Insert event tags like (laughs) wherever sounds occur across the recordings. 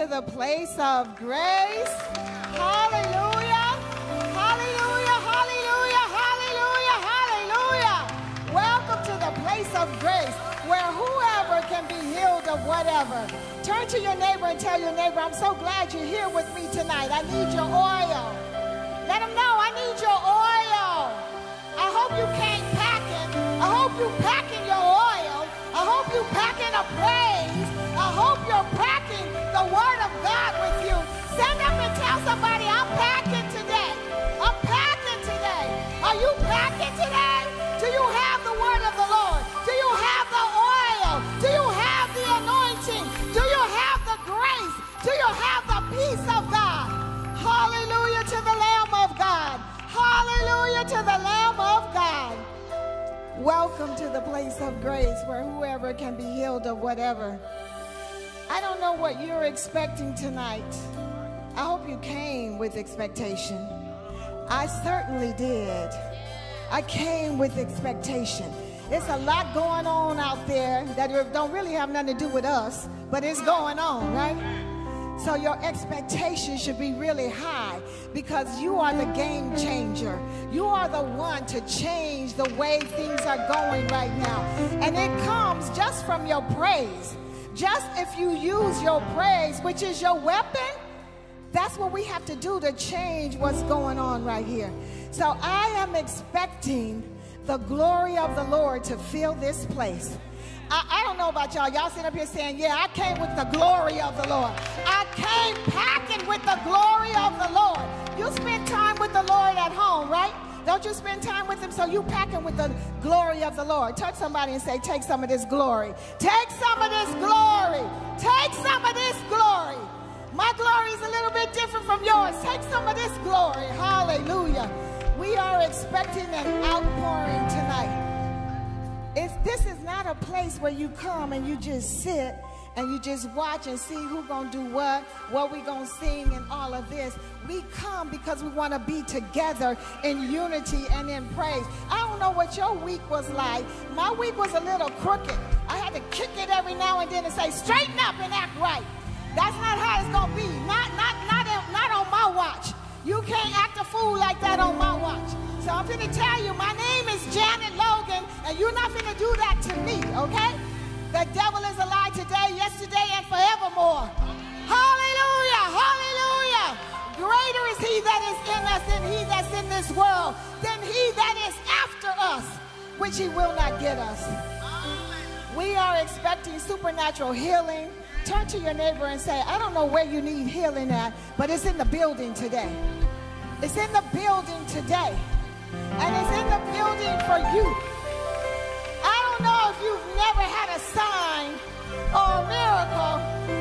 to the place of grace. Hallelujah. Hallelujah. Hallelujah. Hallelujah. Hallelujah. Welcome to the place of grace where whoever can be healed of whatever. Turn to your neighbor and tell your neighbor, I'm so glad you're here with me tonight. I need your oil. Let them know I need your oil. I hope you came packing. I hope you packing your oil. I hope you packing a praise. I hope you're packing somebody, I'm packing today. I'm packing today. Are you packing today? Do you have the word of the Lord? Do you have the oil? Do you have the anointing? Do you have the grace? Do you have the peace of God? Hallelujah to the Lamb of God. Hallelujah to the Lamb of God. Welcome to the place of grace where whoever can be healed of whatever. I don't know what you're expecting tonight. I hope you came with expectation. I certainly did. I came with expectation. It's a lot going on out there that don't really have nothing to do with us, but it's going on, right? So your expectation should be really high because you are the game changer. You are the one to change the way things are going right now. And it comes just from your praise. Just if you use your praise, which is your weapon, that's what we have to do to change what's going on right here. So I am expecting the glory of the Lord to fill this place. I, I don't know about y'all. Y'all sit up here saying, Yeah, I came with the glory of the Lord. I came packing with the glory of the Lord. You spend time with the Lord at home, right? Don't you spend time with him? So you packing with the glory of the Lord. Touch somebody and say, Take some of this glory. Take some of this glory. Take some of this glory. My glory is a little bit different from yours. Take some of this glory. Hallelujah. We are expecting an outpouring tonight. It's, this is not a place where you come and you just sit and you just watch and see who gonna do what, what we gonna sing and all of this. We come because we want to be together in unity and in praise. I don't know what your week was like. My week was a little crooked. I had to kick it every now and then and say, straighten up and act right. That's not how it's gonna be. Not not not not on my watch. You can't act a fool like that on my watch. So I'm going to tell you, my name is Janet Logan, and you're not going to do that to me, okay? The devil is alive today, yesterday, and forevermore. Hallelujah, hallelujah. Greater is he that is in us than he that's in this world, than he that is after us, which he will not get us. We are expecting supernatural healing. Turn to your neighbor and say, I don't know where you need healing at, but it's in the building today. It's in the building today and it's in the building for you. I don't know if you've never had a sign or a miracle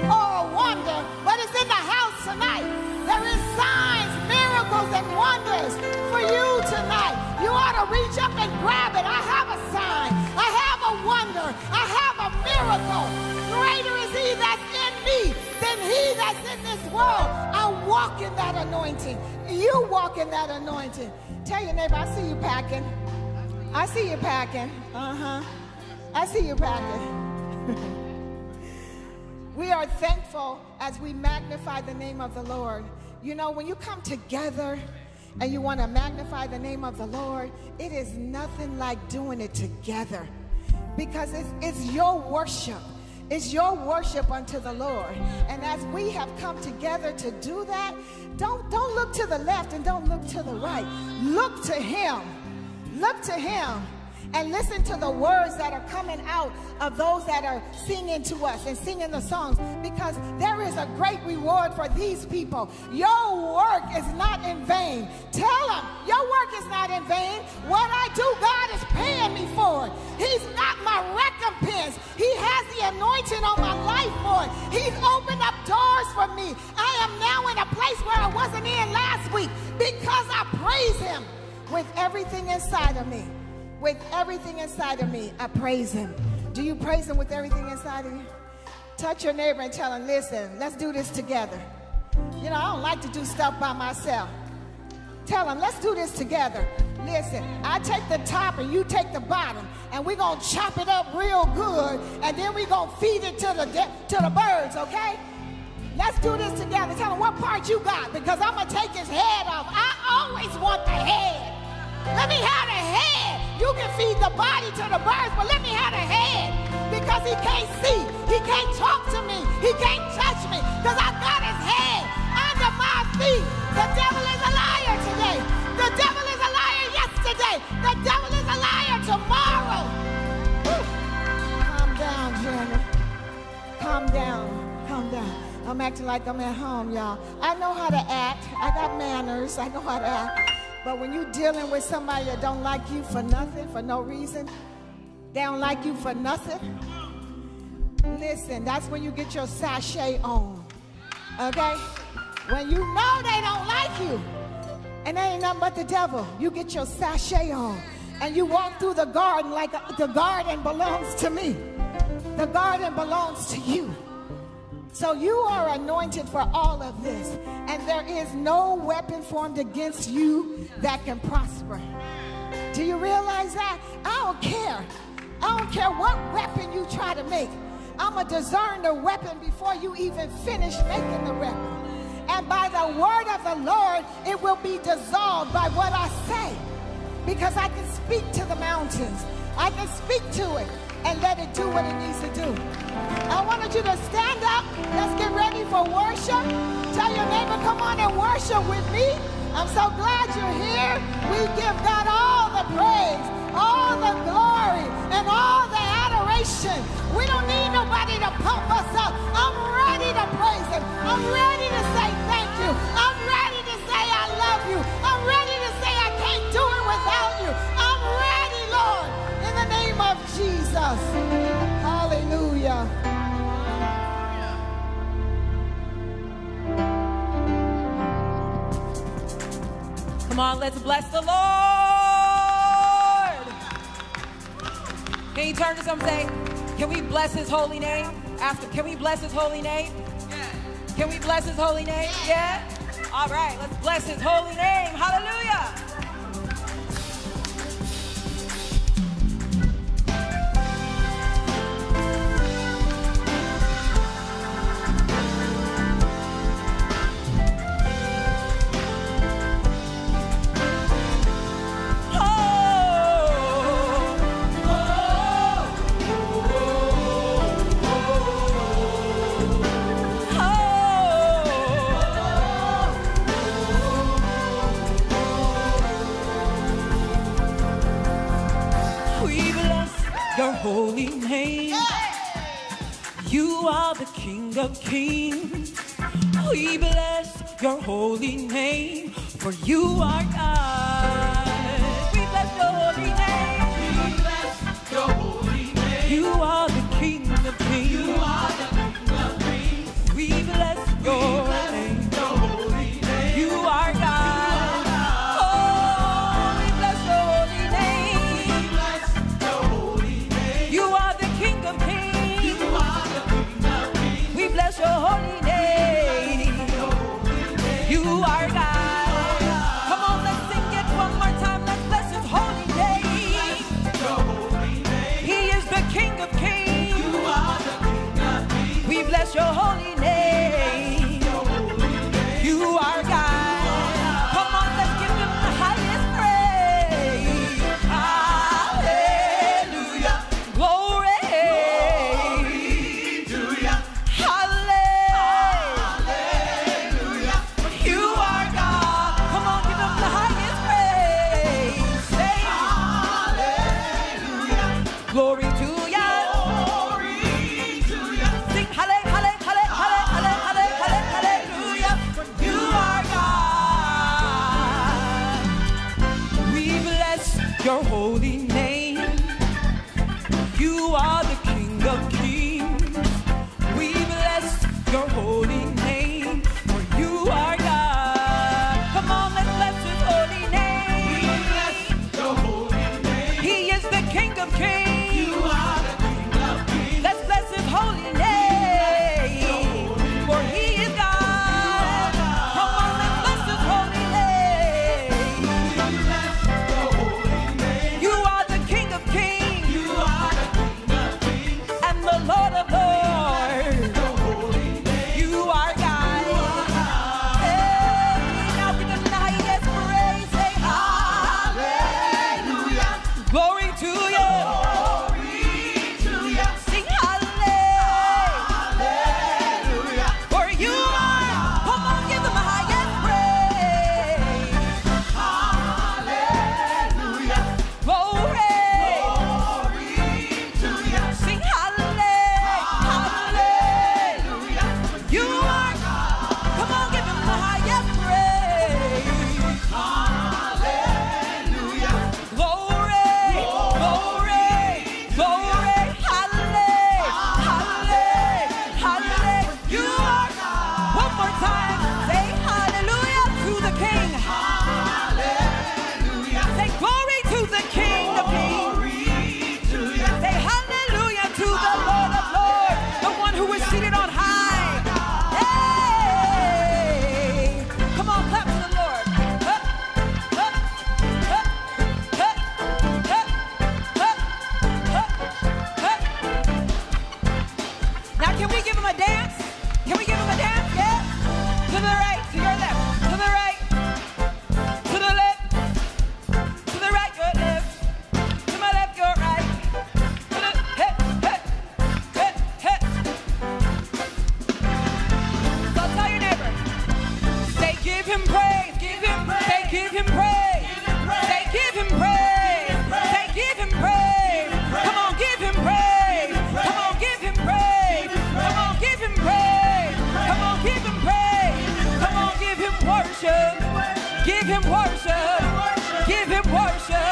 or a wonder, but it's in the house tonight. There is signs, miracles, and wonders for you tonight. You ought to reach up and grab it. I have a sign. I have a wonder. I have a miracle. Greater is he that's in me than he that's in this world. I walk in that anointing. You walk in that anointing. Tell your neighbor, I see you packing. I see you packing. Uh huh. I see you packing. (laughs) we are thankful as we magnify the name of the Lord. You know, when you come together and you want to magnify the name of the Lord, it is nothing like doing it together because it's, it's your worship. It's your worship unto the Lord. And as we have come together to do that, don't, don't look to the left and don't look to the right. Look to Him. Look to Him and listen to the words that are coming out of those that are singing to us and singing the songs because there is a great reward for these people. Your work is not in vain. Tell them your work is not in vain. What I do, God is paying me for it. He's not my recompense. He has the anointing on my life for it. He's opened up doors for me. I am now in a place where I wasn't in last week because I praise Him with everything inside of me with everything inside of me, I praise him. Do you praise him with everything inside of you? Touch your neighbor and tell him, listen, let's do this together. You know, I don't like to do stuff by myself. Tell him, let's do this together. Listen, I take the top and you take the bottom, and we're gonna chop it up real good, and then we're gonna feed it to the to the birds, okay? Let's do this together. Tell him what part you got because I'm to take his head off. I always want the head. Let me have the head. You can feed the body to the birds, but let me have the head because he can't see. He can't talk to me. He can't touch me because I got his head under my feet. The devil is a liar today. The devil is a liar yesterday. The devil is a liar tomorrow. Calm down, Janet. Calm down. Calm down. I'm acting like I'm at home, y'all. I know how to act. I got manners. I know how to act. But when you're dealing with somebody that don't like you for nothing, for no reason, they don't like you for nothing. Listen, that's when you get your sashay on. Okay? When you know they don't like you, and they ain't nothing but the devil, you get your sashay on. And you walk through the garden like the garden belongs to me. The garden belongs to you. So you are anointed for all of this. And there is no weapon formed against you that can prosper. Do you realize that? I don't care. I don't care what weapon you try to make. I'm going to discern the weapon before you even finish making the weapon. And by the word of the Lord, it will be dissolved by what I say. Because I can speak to the mountains. I can speak to it and let it do what it needs to do. I wanted you to stand up. Let's get ready for worship. Tell your neighbor, come on and worship with me. I'm so glad you're here. We give God all the praise, all the glory, and all the adoration. We don't need nobody to pump us up. I'm ready to praise Him. I'm ready to say thank you. I'm ready to say I love you. I'm ready to say I can't do it without you. I'm Hallelujah. Come on, let's bless the Lord. Can you turn to someone and say, Can we bless his holy name? After, can we bless his holy name? Can we bless his holy name? Yeah? All right, let's bless his holy name. Hallelujah. You are. Worship.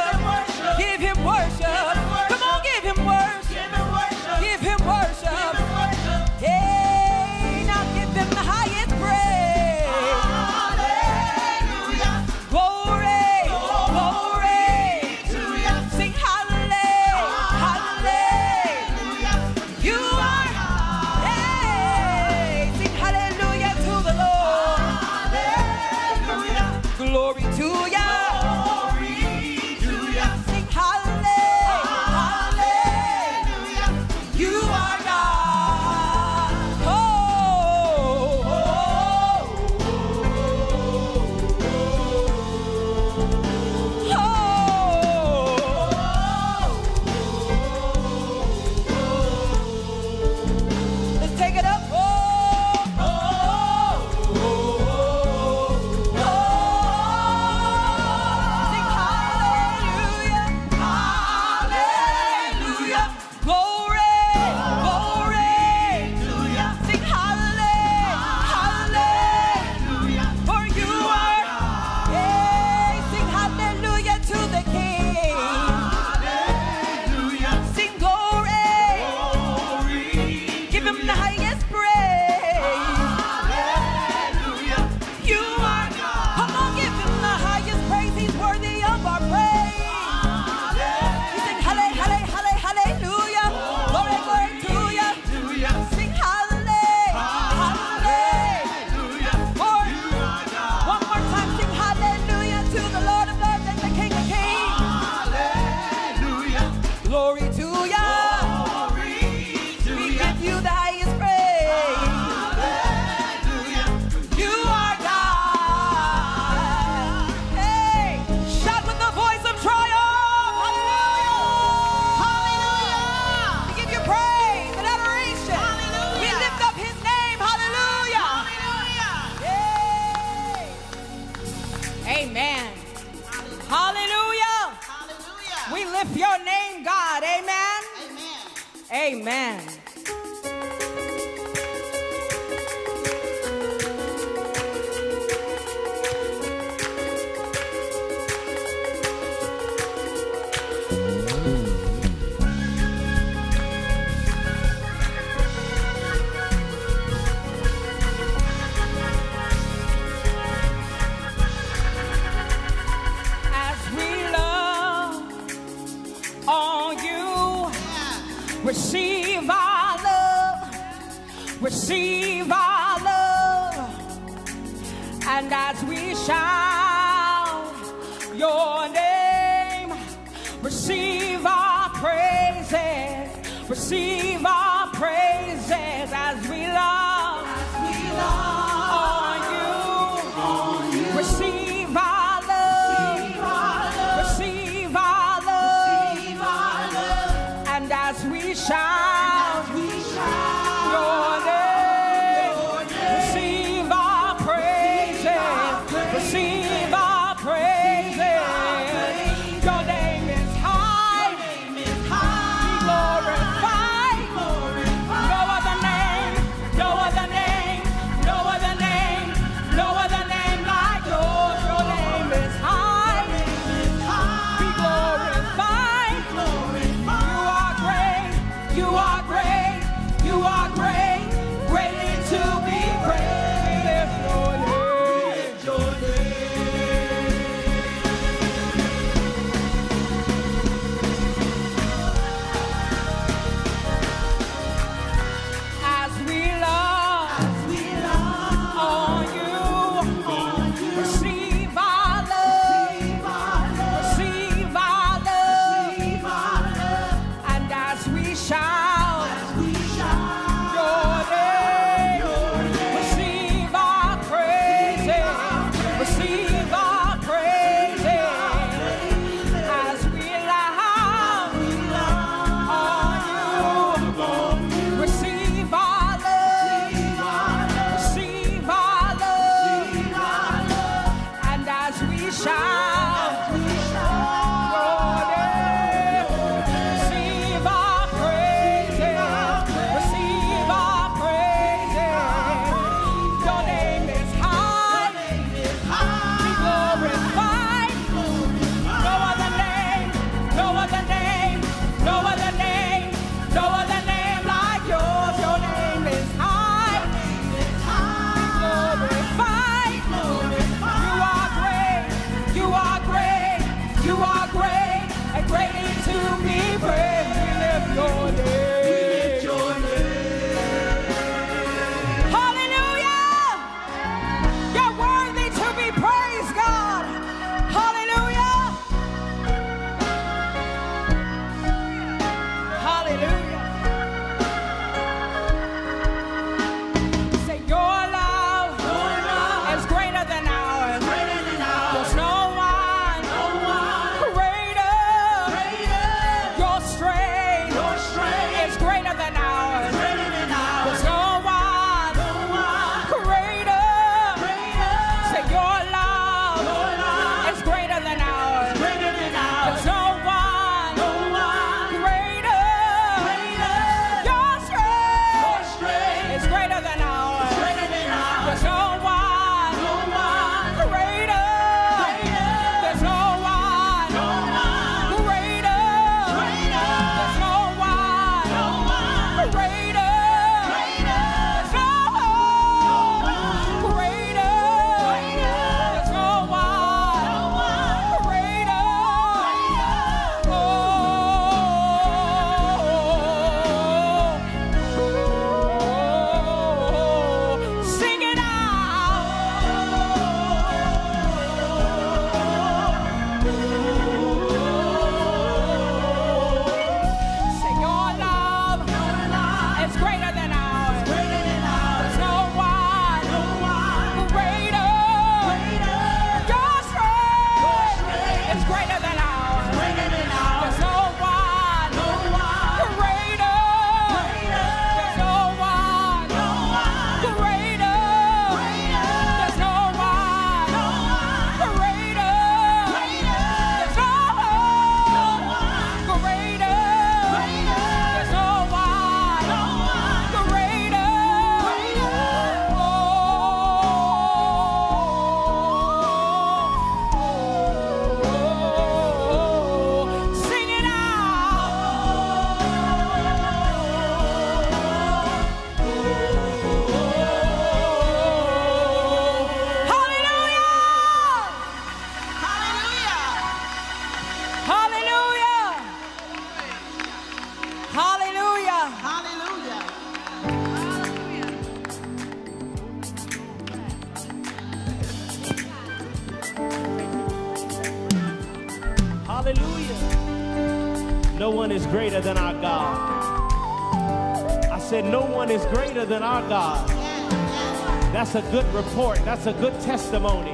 That's a good report. That's a good testimony.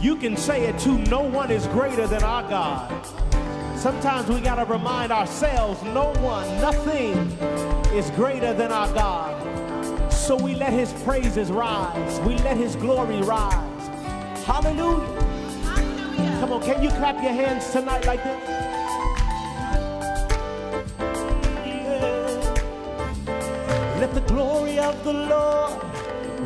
You can say it too. No one is greater than our God. Sometimes we got to remind ourselves no one, nothing is greater than our God. So we let his praises rise, we let his glory rise. Hallelujah. Come on, can you clap your hands tonight like this? The glory of the Lord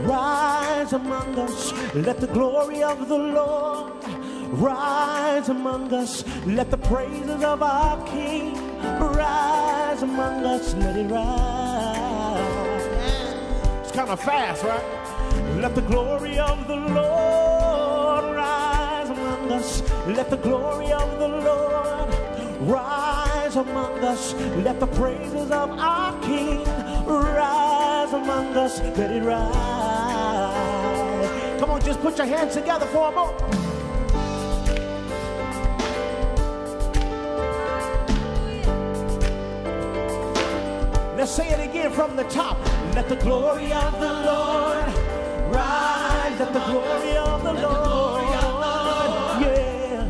rise among us. Let the glory of the Lord rise among us. Let the praises of our King rise among us. Let it rise. It's kind of fast, right? Let the glory of the Lord rise among us. Let the glory of the Lord rise among us. Let the praises of our King rise among us. Let it rise. Just put your hands together for a moment. Let's say it again from the top. Let the glory of the Lord rise. Let the glory of the Lord. Yeah.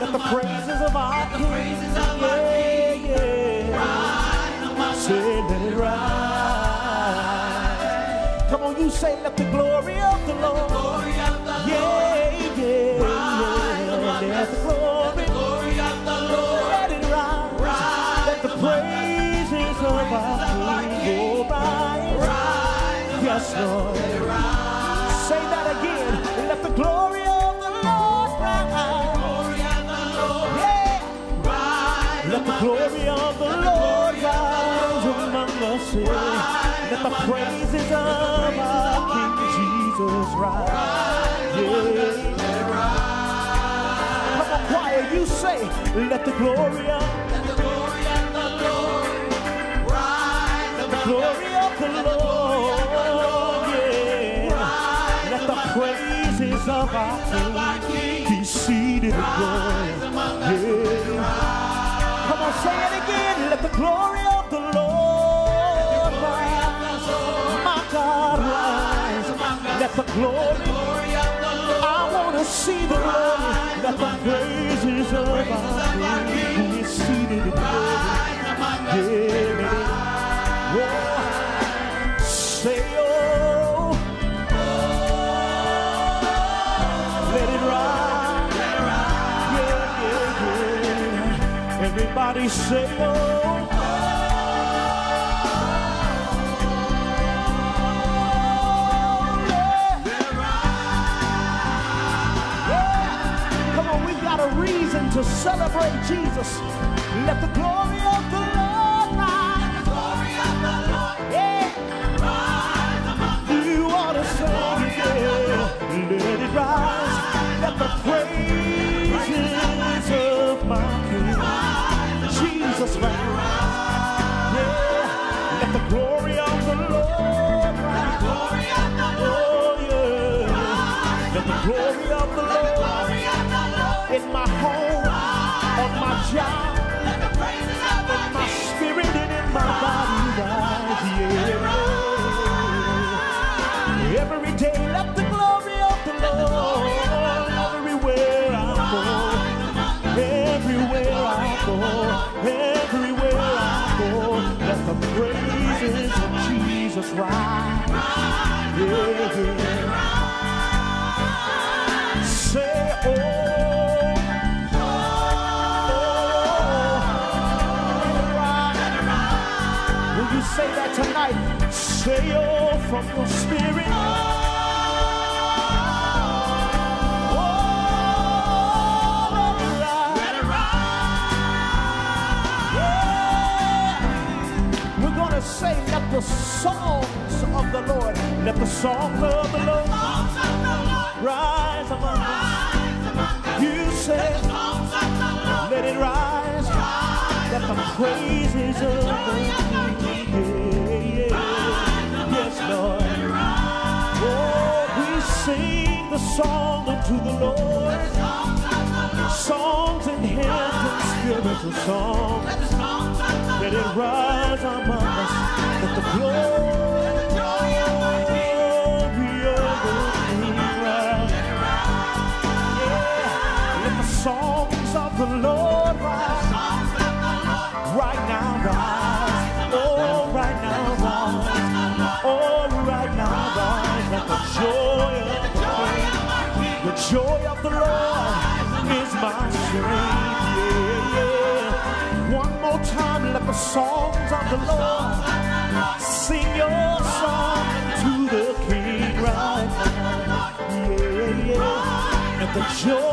Let the praises of our King. Yeah, yeah. Say, let it rise. Come on, you say, let the glory of the Lord. Yeah, yeah, yeah. Let the glory. Of the Lord. Let it rise. Let the praises of our King go rise. Yes, Lord. The praises of our King Jesus rise. Yeah. Come on, choir, you say, let the glory of the glory of the Lord, yeah. Let the praises of our King be seated in glory. Yeah. Come on, say it again. Let the glory of Let the glory. I want to see the glory. Let the praises of our King is seated in glory. Yeah. Say, oh. Let it rise. Yeah, yeah, yeah. Everybody say, oh. To celebrate Jesus. Let the glory of the Lord rise. Yeah. You ought to yeah. Let it rise. Let the praises of my King Jesus rise. Yeah. Let the glory of the Lord rise. Oh, yeah. Let the glory of the Lord in my home, on my job, in my spirit and in my body rise. Yeah. Every day, let the glory of the Lord everywhere I go, everywhere I go, everywhere I go. Let the praises of Jesus rise. Yeah, yeah. Tonight? Say, oh, from your spirit. Oh, let it rise. Yeah. We're gonna say, let the songs of the Lord, let the songs of the Lord rise among us. You say, let it rise. Let the praises of the King. Lord. Oh, we sing the song unto the Lord. Songs and hymns spiritual songs. Let it rise among us. Let the glory Yeah. One more time, let the songs of the Lord sing your song to the King right. Yeah, yeah. The joy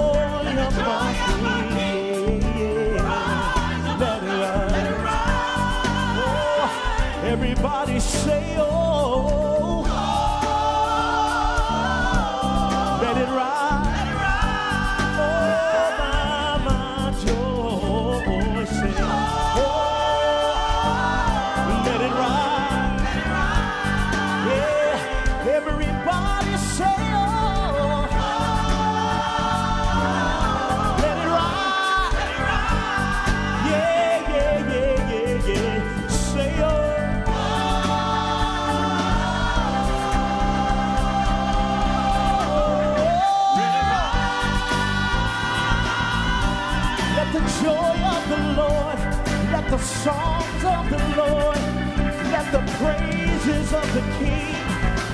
praises of the King,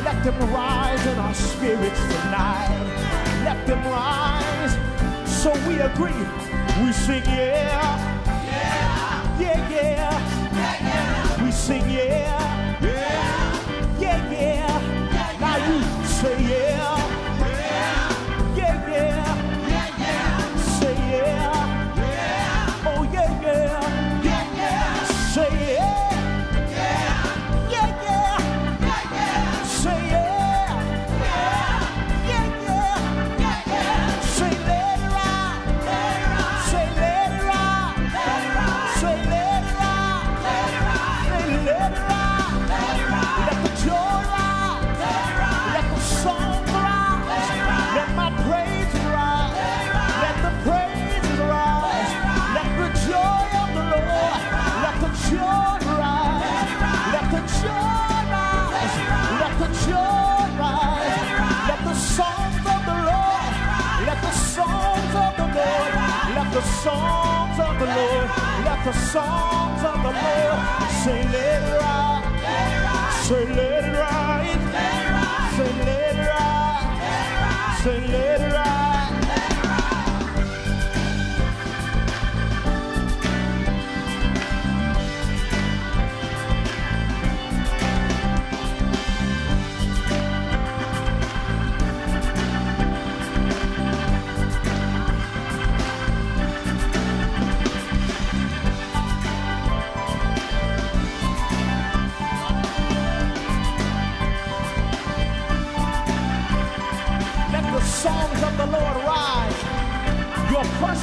let them rise in our spirits tonight. Let them rise. So we agree. We sing, yeah. Yeah, yeah. yeah. We sing, yeah. Yeah, songs of the Lord. Let the songs of the Lord. Say let it rise. Say let it rise. Say let it rise. Say let it rise.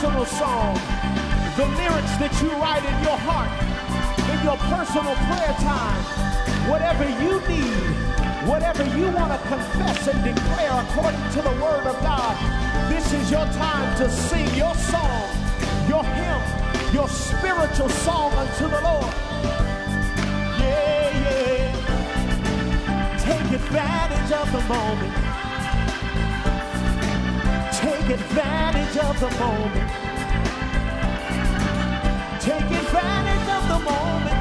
Personal song, the lyrics that you write in your heart, in your personal prayer time, whatever you need, whatever you want to confess and declare according to the word of God, this is your time to sing your song, your hymn, your spiritual song unto the Lord. Yeah, yeah. Take advantage of the moment. Take advantage of the moment. Take advantage of the moment.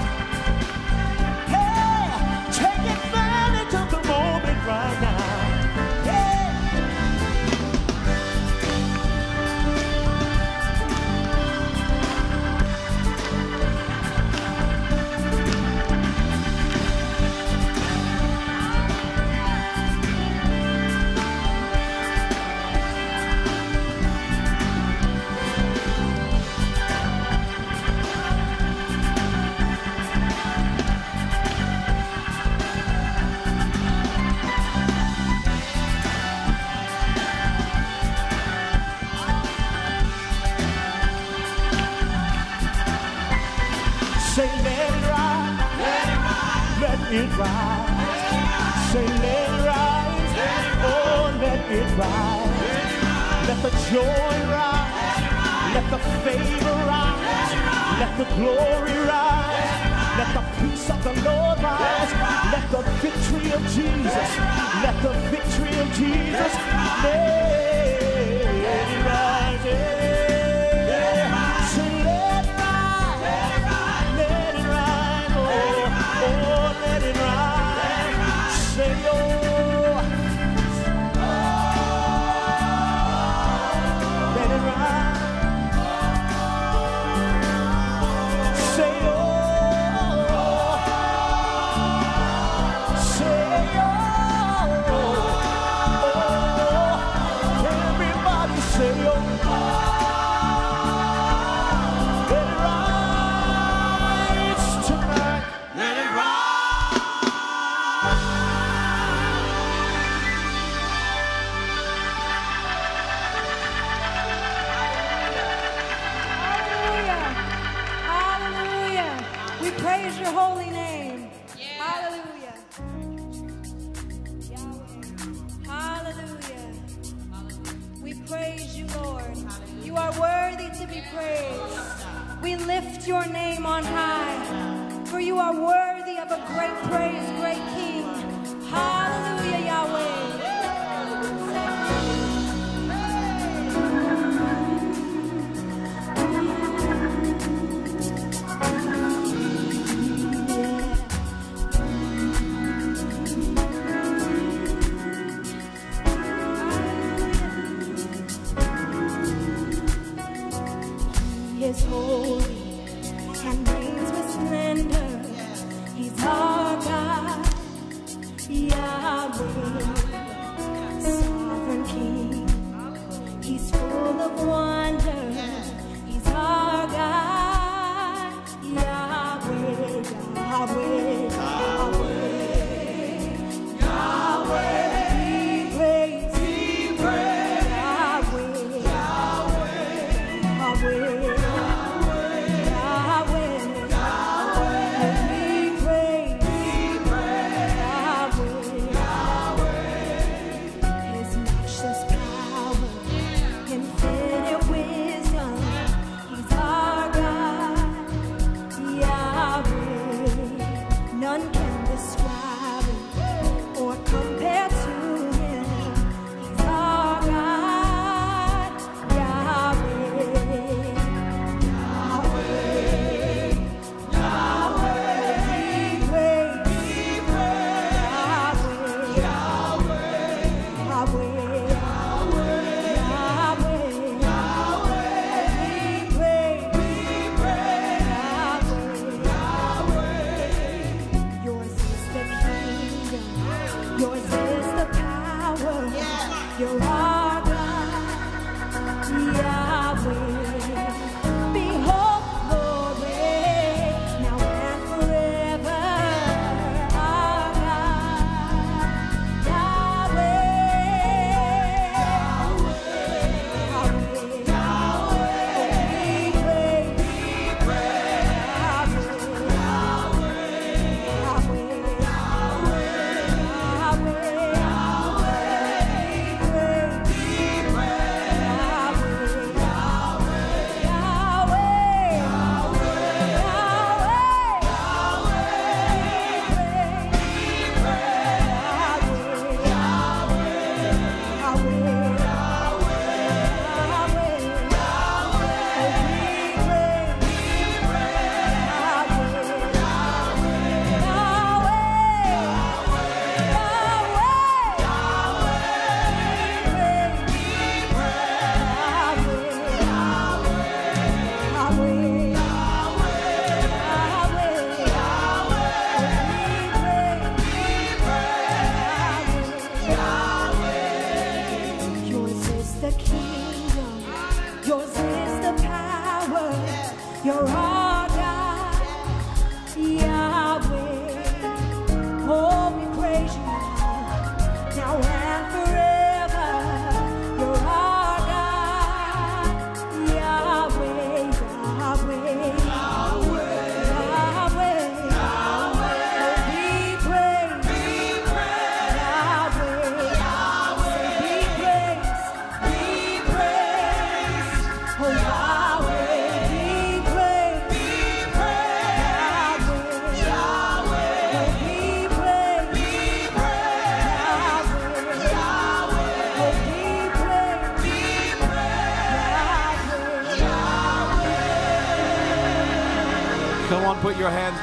The victory of Jesus.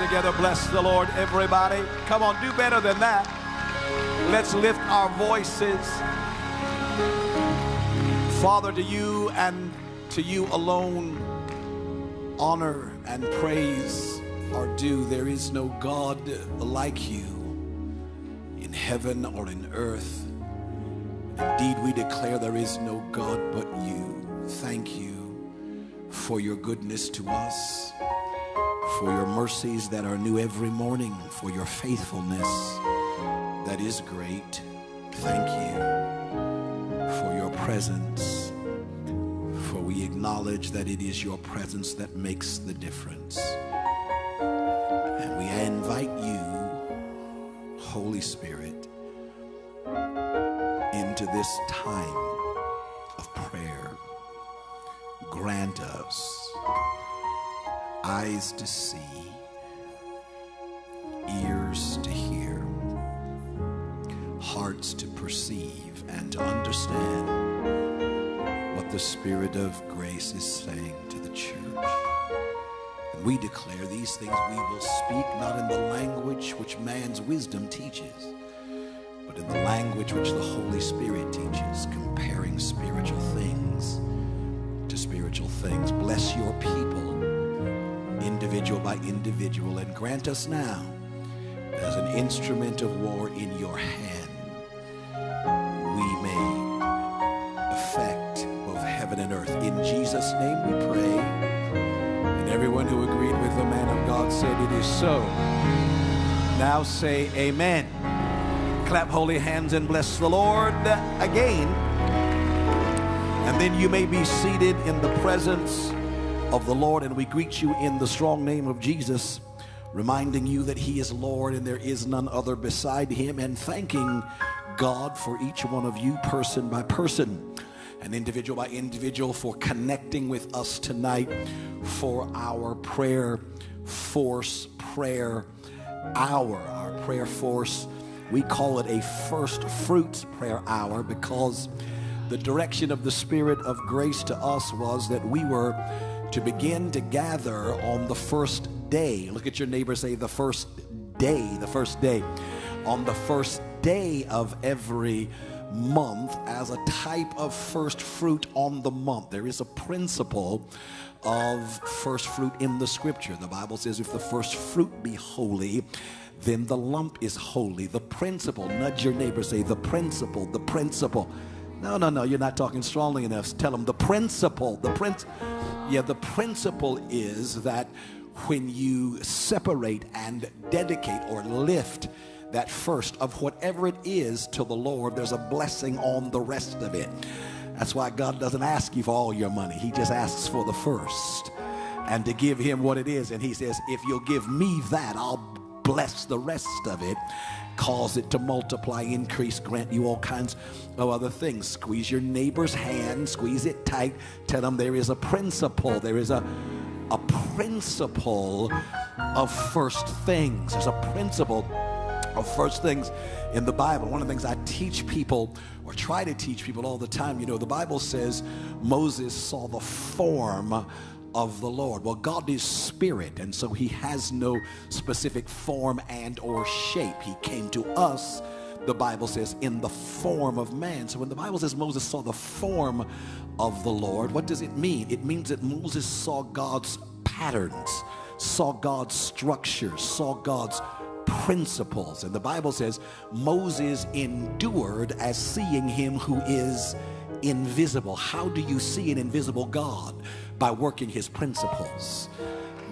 Together. Bless the Lord, everybody. Come on, do better than that. Let's lift our voices. Father, to you and to you alone, honor and praise are due. There is no God like you in heaven or in earth. Indeed, we declare there is no God but you. Thank you for your goodness to us, for your mercies that are new every morning, for your faithfulness that is great. Thank you for your presence, for we acknowledge that it is your presence that makes the difference. And we invite you, Holy Spirit, into this time of prayer. Grant us eyes to see, ears to hear, hearts to perceive and to understand what the Spirit of grace is saying to the church. And we declare these things we will speak not in the language which man's wisdom teaches, but in the language which the Holy Spirit teaches, comparing spiritual things to spiritual things. Bless your people, individual by individual, and grant us now, as an instrument of war in your hand, we may affect both heaven and earth. In Jesus' name we pray. And everyone who agreed with the man of God said it is so. Now say amen. Clap holy hands and bless the Lord again. And then you may be seated in the presence of the Lord. And we greet you in the strong name of Jesus, reminding you that He is Lord and there is none other beside Him, and thanking God for each one of you, person by person and individual by individual, for connecting with us tonight for our prayer force prayer hour. Our prayer force, we call it a first fruits prayer hour because the direction of the Spirit of grace to us was that we were to begin to gather on the first day. Look at your neighbor, say the first day, the first day. On the first day of every month as a type of first fruit on the month. There is a principle of first fruit in the scripture. The Bible says, if the first fruit be holy, then the lump is holy. The principle, nudge your neighbor, say, the principle, the principle. No, no, no, you're not talking strongly enough. Tell them the principle, the prince. Yeah, the principle is that when you separate and dedicate or lift that first of whatever it is to the Lord, there's a blessing on the rest of it. That's why God doesn't ask you for all your money, He just asks for the first and to give Him what it is. And He says, If you'll give me that, I'll bless the rest of it, cause it to multiply, increase, grant you all kinds of other things. Squeeze your neighbor's hand, squeeze it tight, tell them there is a principle, there is a a principle of first things. There's a principle of first things in the Bible. One of the things I teach people or try to teach people all the time, you know, the Bible says Moses saw the form of the Lord. Well, God is spirit, and so he has no specific form and or shape. He came to us the Bible says, in the form of man. So when the Bible says Moses saw the form of the Lord, what does it mean? It means that Moses saw God's patterns, saw God's structures, saw God's principles. And the Bible says Moses endured as seeing him who is invisible. How do you see an invisible God? By working his principles.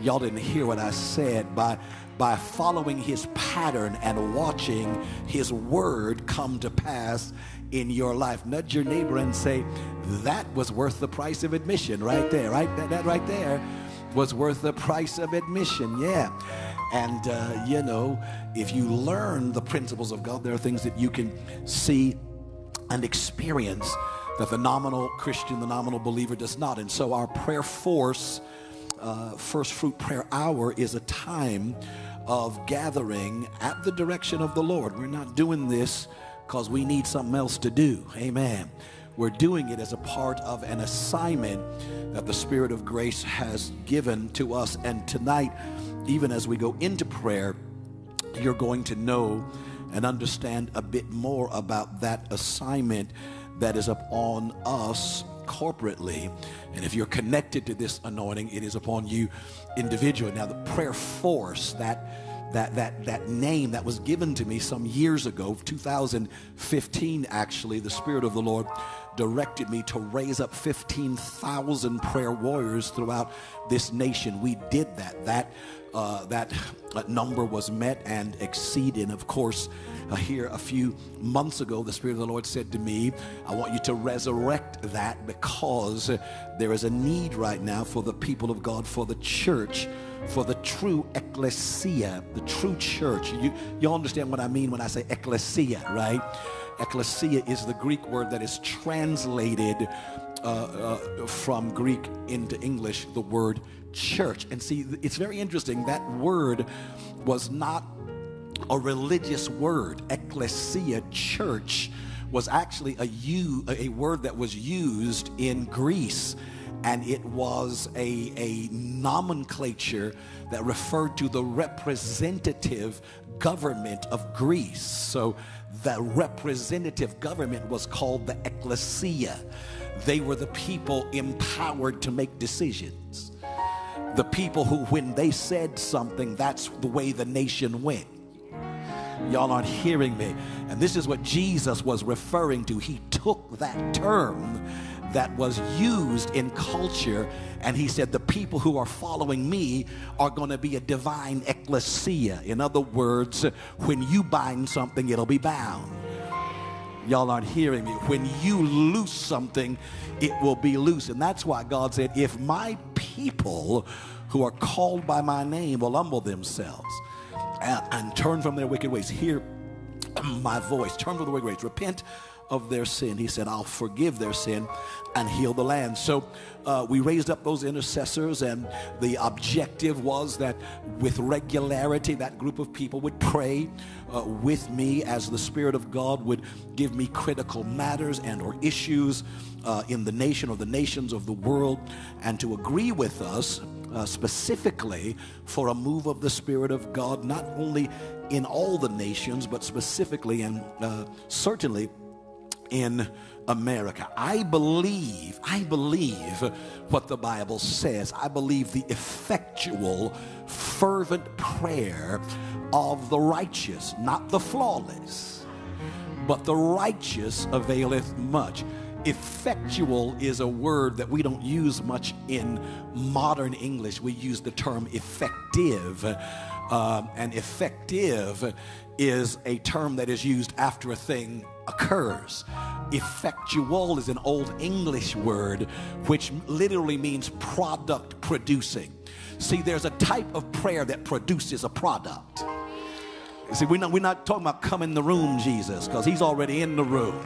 Y'all didn't hear what I said. By by following his pattern and watching his word come to pass in your life. Nudge your neighbor and say, That was worth the price of admission right there, right? That, that right there was worth the price of admission, yeah. And, uh, you know, if you learn the principles of God, there are things that you can see and experience that the nominal Christian, the nominal believer does not. And so our prayer force, uh, first fruit prayer hour, is a time of gathering at the direction of the Lord. We're not doing this because we need something else to do. Amen. We're doing it as a part of an assignment that the Spirit of grace has given to us. And tonight, even as we go into prayer, you're going to know and understand a bit more about that assignment that is upon us corporately. And if you're connected to this anointing, it is upon you individually. Now, the prayer force, that that that that name that was given to me some years ago 2015 actually the spirit of the lord directed me to raise up 15,000 prayer warriors throughout this nation we did that that uh, that number was met and exceeded of course uh, here a few months ago, the Spirit of the Lord said to me, I want you to resurrect that because there is a need right now for the people of God, for the church, for the true ecclesia, the true church. You, you understand what I mean when I say ecclesia, right? Ecclesia is the Greek word that is translated uh, uh, from Greek into English, the word church. And see, it's very interesting. That word was not a religious word. Ecclesia, church, was actually a, a word that was used in Greece. And it was a, a nomenclature that referred to the representative government of Greece. So the representative government was called the ecclesia. They were the people empowered to make decisions. The people who, when they said something, that's the way the nation went. Y'all aren't hearing me. And this is what Jesus was referring to. He took that term that was used in culture and he said, The people who are following me are going to be a divine ecclesia. In other words, when you bind something, it'll be bound. Y'all aren't hearing me. When you loose something, it will be loose. And that's why God said, If my people who are called by my name will humble themselves, and, and turn from their wicked ways. Hear my voice. Turn from the wicked ways. Repent of their sin. He said, I'll forgive their sin and heal the land. So uh, we raised up those intercessors, and the objective was that with regularity, that group of people would pray uh, with me as the Spirit of God would give me critical matters and or issues uh, in the nation or the nations of the world, and to agree with us uh, specifically for a move of the Spirit of God, not only in all the nations, but specifically and uh, certainly in America. I believe, I believe what the Bible says. I believe the effectual, fervent prayer of the righteous, not the flawless, but the righteous availeth much effectual is a word that we don't use much in modern English. We use the term effective. Uh, and effective is a term that is used after a thing occurs. Effectual is an old English word which literally means product producing. See, there's a type of prayer that produces a product. See, we're not, we're not talking about come in the room, Jesus, because he's already in the room.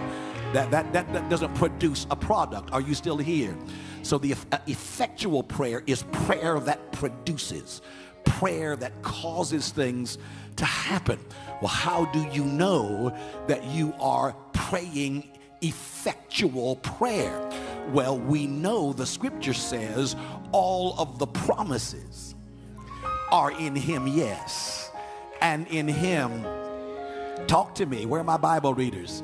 That, that, that, that doesn't produce a product. Are you still here? So the uh, effectual prayer is prayer that produces, prayer that causes things to happen. Well, how do you know that you are praying effectual prayer? Well, we know the scripture says all of the promises are in Him, yes, and in Him. Talk to me. Where are my Bible readers?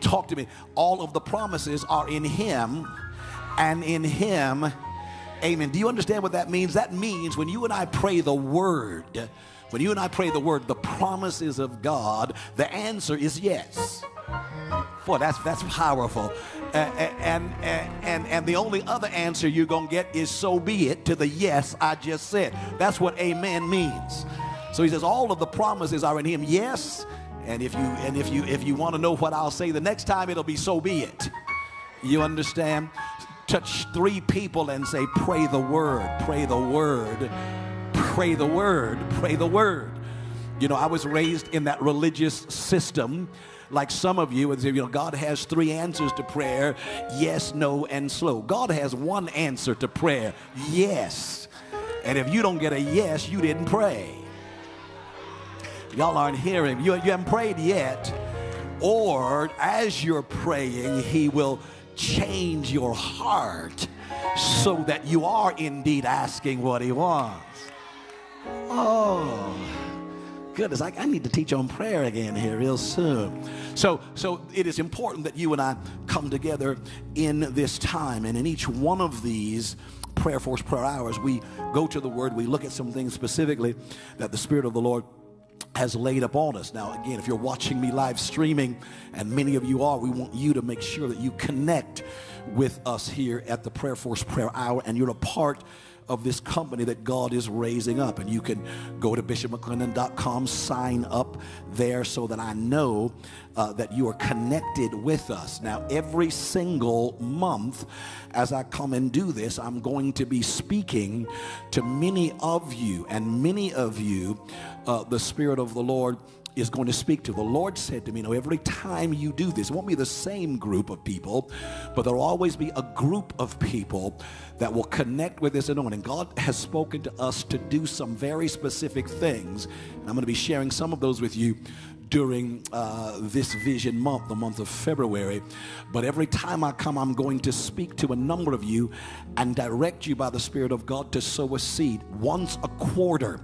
talk to me. All of the promises are in Him and in Him. Amen. Do you understand what that means? That means when you and I pray the word, when you and I pray the word, the promises of God, the answer is yes. Boy, that's that's powerful. Uh, and, and and and the only other answer you're gonna get is so be it to the yes I just said. That's what amen means. So he says all of the promises are in him. Yes, and if you and if you if you want to know what I'll say the next time, it'll be so be it. You understand? Touch three people and say, pray the word, pray the word, pray the word, pray the word. You know, I was raised in that religious system like some of you, you know, God has three answers to prayer yes, no, and slow. God has one answer to prayer yes. And if you don't get a yes, you didn't pray. Y'all aren't hearing. You, you haven't prayed yet. Or as you're praying, He will change your heart so that you are indeed asking what He wants. Oh, goodness, I, I, need to teach on prayer again here real soon. So, so it is important that you and I come together in this time, and in each one of these prayer force prayer hours, we go to the Word, we look at some things specifically that the Spirit of the Lord has laid upon us. Now, again, if you're watching me live streaming, and many of you are, we want you to make sure that you connect with us here at the Prayer Force Prayer Hour, and you're a part of this company that God is raising up. And you can go to bishopmcclendon.com, sign up there so that I know uh, that you are connected with us. Now, every single month, as I come and do this, I'm going to be speaking to many of you, and many of you, uh, the Spirit of the Lord is going to speak to. The Lord said to me, know, every time you do this, it won't be the same group of people, but there'll always be a group of people that will connect with this anointing. God has spoken to us to do some very specific things. And I'm going to be sharing some of those with you during uh, this vision month, the month of February. But every time I come, I'm going to speak to a number of you and direct you by the Spirit of God to sow a seed once a quarter.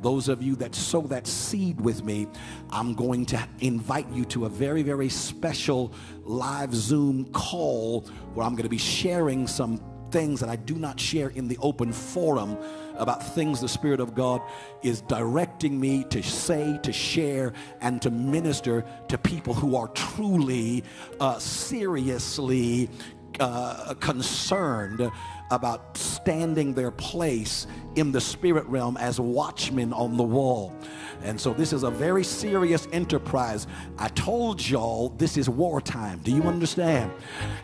Those of you that sow that seed with me, I'm going to invite you to a very, very special live Zoom call where I'm going to be sharing some things that I do not share in the open forum about things the Spirit of God is directing me to say, to share, and to minister to people who are truly, uh, seriously uh, concerned about standing their place in the spirit realm as watchmen on the wall. And so this is a very serious enterprise. I told y'all this is wartime. Do you understand?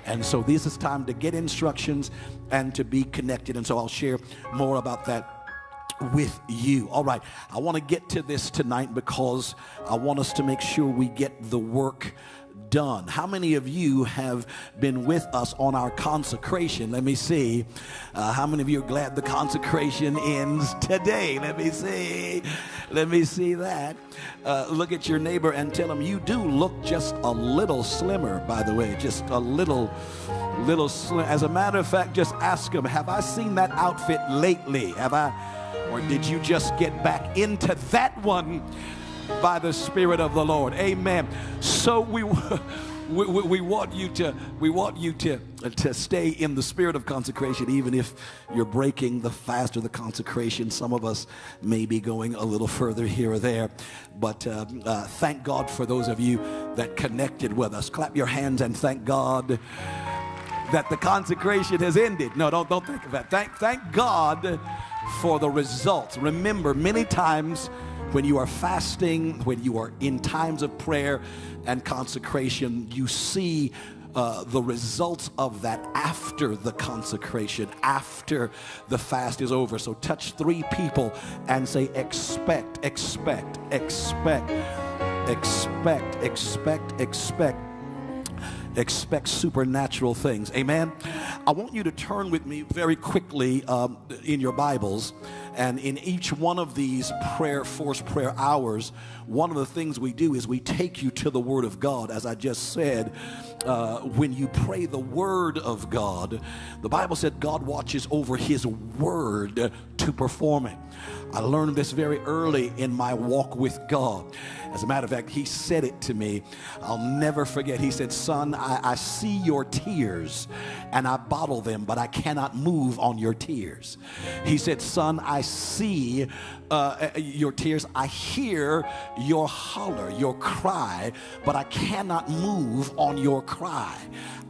And so this is time to get instructions and to be connected. And so I'll share more about that with you. All right, I want to get to this tonight because I want us to make sure we get the work done. How many of you have been with us on our consecration? Let me see. Uh, how many of you are glad the consecration ends today? Let me see. Let me see that. Uh, look at your neighbor and tell him you do look just a little slimmer, by the way, just a little, little slim. As a matter of fact, just ask him, have I seen that outfit lately? Have I? Or did you just get back into that one by the Spirit of the Lord. Amen. So (laughs) we. We, we, want you to we want you to to stay in the spirit of consecration even if you're breaking the fast or the consecration some of us may be going a little further here or there but uh, uh, thank god for those of you that connected with us clap your hands and thank god that the consecration has ended no don't don't think of that thank thank god for the results remember many times when you are fasting, when you are in times of prayer and consecration, you see uh, the results of that after the consecration, after the fast is over. So touch three people and say, expect, expect, expect, expect, expect, expect. Expect supernatural things. Amen. I want you to turn with me very quickly um, in your Bibles and in each one of these prayer, force prayer hours, one of the things we do is we take you to the Word of God. As I just said, uh, when you pray the Word of God, the Bible said God watches over His Word to perform it. I learned this very early in my walk with God. As a matter of fact, He said it to me. I'll never forget. He said, Son, I, I see your tears and I bottle them, but I cannot move on your tears. He said, Son, I see uh, your tears. I hear your holler, your cry, but I cannot move on your cry.